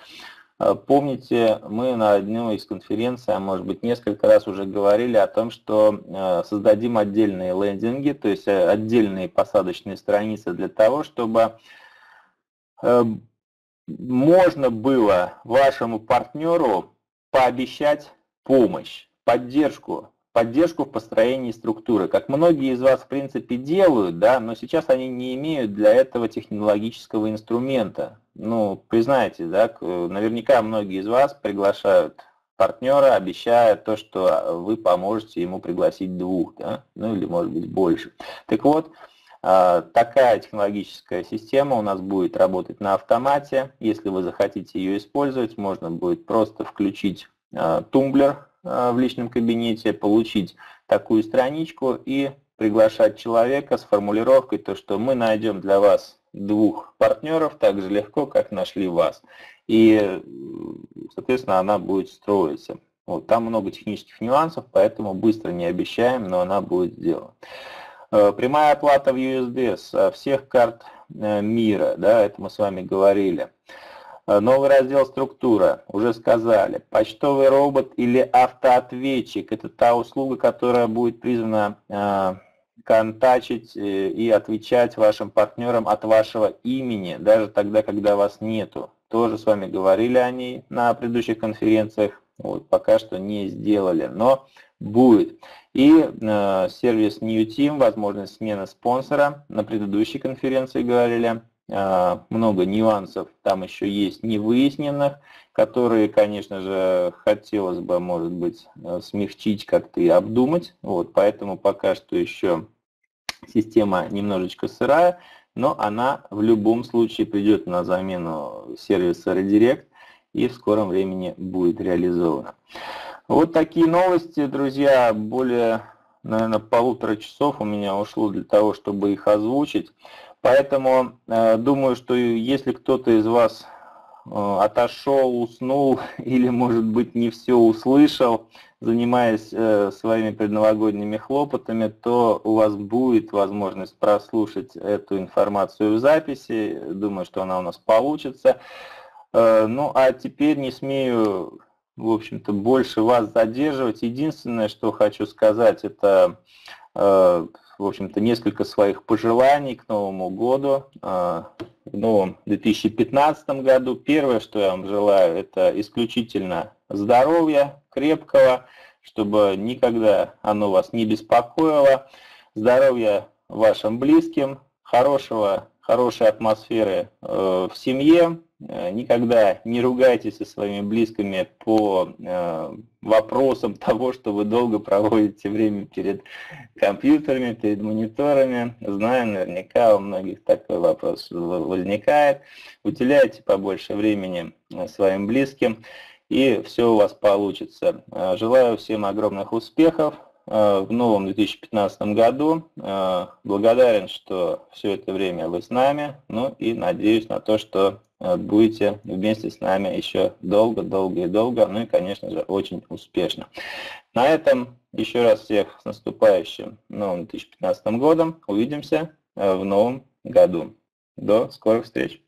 Э, помните, мы на одной из конференций, а может быть несколько раз уже говорили о том, что э, создадим отдельные лендинги, то есть э, отдельные посадочные страницы для того, чтобы можно было вашему партнеру пообещать помощь, поддержку поддержку в построении структуры, как многие из вас в принципе делают, да, но сейчас они не имеют для этого технологического инструмента. Ну, признайте, да, наверняка многие из вас приглашают партнера, обещая то, что вы поможете ему пригласить двух, да, ну или может быть больше. Так вот, а, такая технологическая система у нас будет работать на автомате. Если вы захотите ее использовать, можно будет просто включить а, тумблер Э, в личном кабинете, получить такую страничку и приглашать человека с формулировкой, то, что мы найдем для вас двух партнеров так же легко, как нашли вас. И, соответственно, она будет строиться. Вот, там много технических нюансов, поэтому быстро не обещаем, но она будет сделана. Э, прямая оплата в USD со всех карт э, мира, да, это мы с вами говорили. Э, новый раздел «Структура». Уже сказали. Почтовый робот или автоответчик – это та услуга, которая будет призвана э, контачить э, и отвечать вашим партнерам от вашего имени, даже тогда, когда вас нету. Тоже с вами говорили о ней на предыдущих конференциях. Вот, пока что не сделали, но будет. И э, сервис New Team, возможность смены спонсора. На предыдущей конференции говорили много нюансов там еще есть невыясненных, которые, конечно же, хотелось бы, может быть, э, смягчить как-то и обдумать. Вот, поэтому пока что еще система немножечко сырая, но она в любом случае придет на замену сервиса Redirect и в скором времени будет реализована. Вот такие новости, друзья, более, наверное, полутора часов у меня ушло для того, чтобы их озвучить. Поэтому э, думаю, что если кто-то из вас э, отошел, уснул или, может быть, не все услышал, занимаясь э, своими предновогодними хлопотами, то у вас будет возможность прослушать эту информацию в записи. Думаю, что она у нас получится. Ну, а теперь не смею, в общем-то, больше вас задерживать. Единственное, что хочу сказать, это в общем-то, несколько своих пожеланий к Новому году, а, в новом 2015 году. Первое, что я вам желаю, это исключительно здоровья крепкого, чтобы никогда оно вас не беспокоило, здоровья вашим близким, хорошего, хорошей атмосферы э, в семье, никогда не ругайтесь со своими близкими по э, вопросам того, что вы долго проводите время перед компьютерами, перед мониторами. Знаю, наверняка у многих такой вопрос возникает. Уделяйте побольше времени э, своим близким, и все у вас получится. Желаю всем огромных успехов в новом 2015 году. Благодарен, что все это время вы с нами. Ну и надеюсь на то, что Э, будете вместе с нами еще долго, долго и долго, ну и, конечно же, очень успешно. На этом еще раз всех с наступающим новым 2015 годом. Увидимся э, в новом году. До скорых встреч!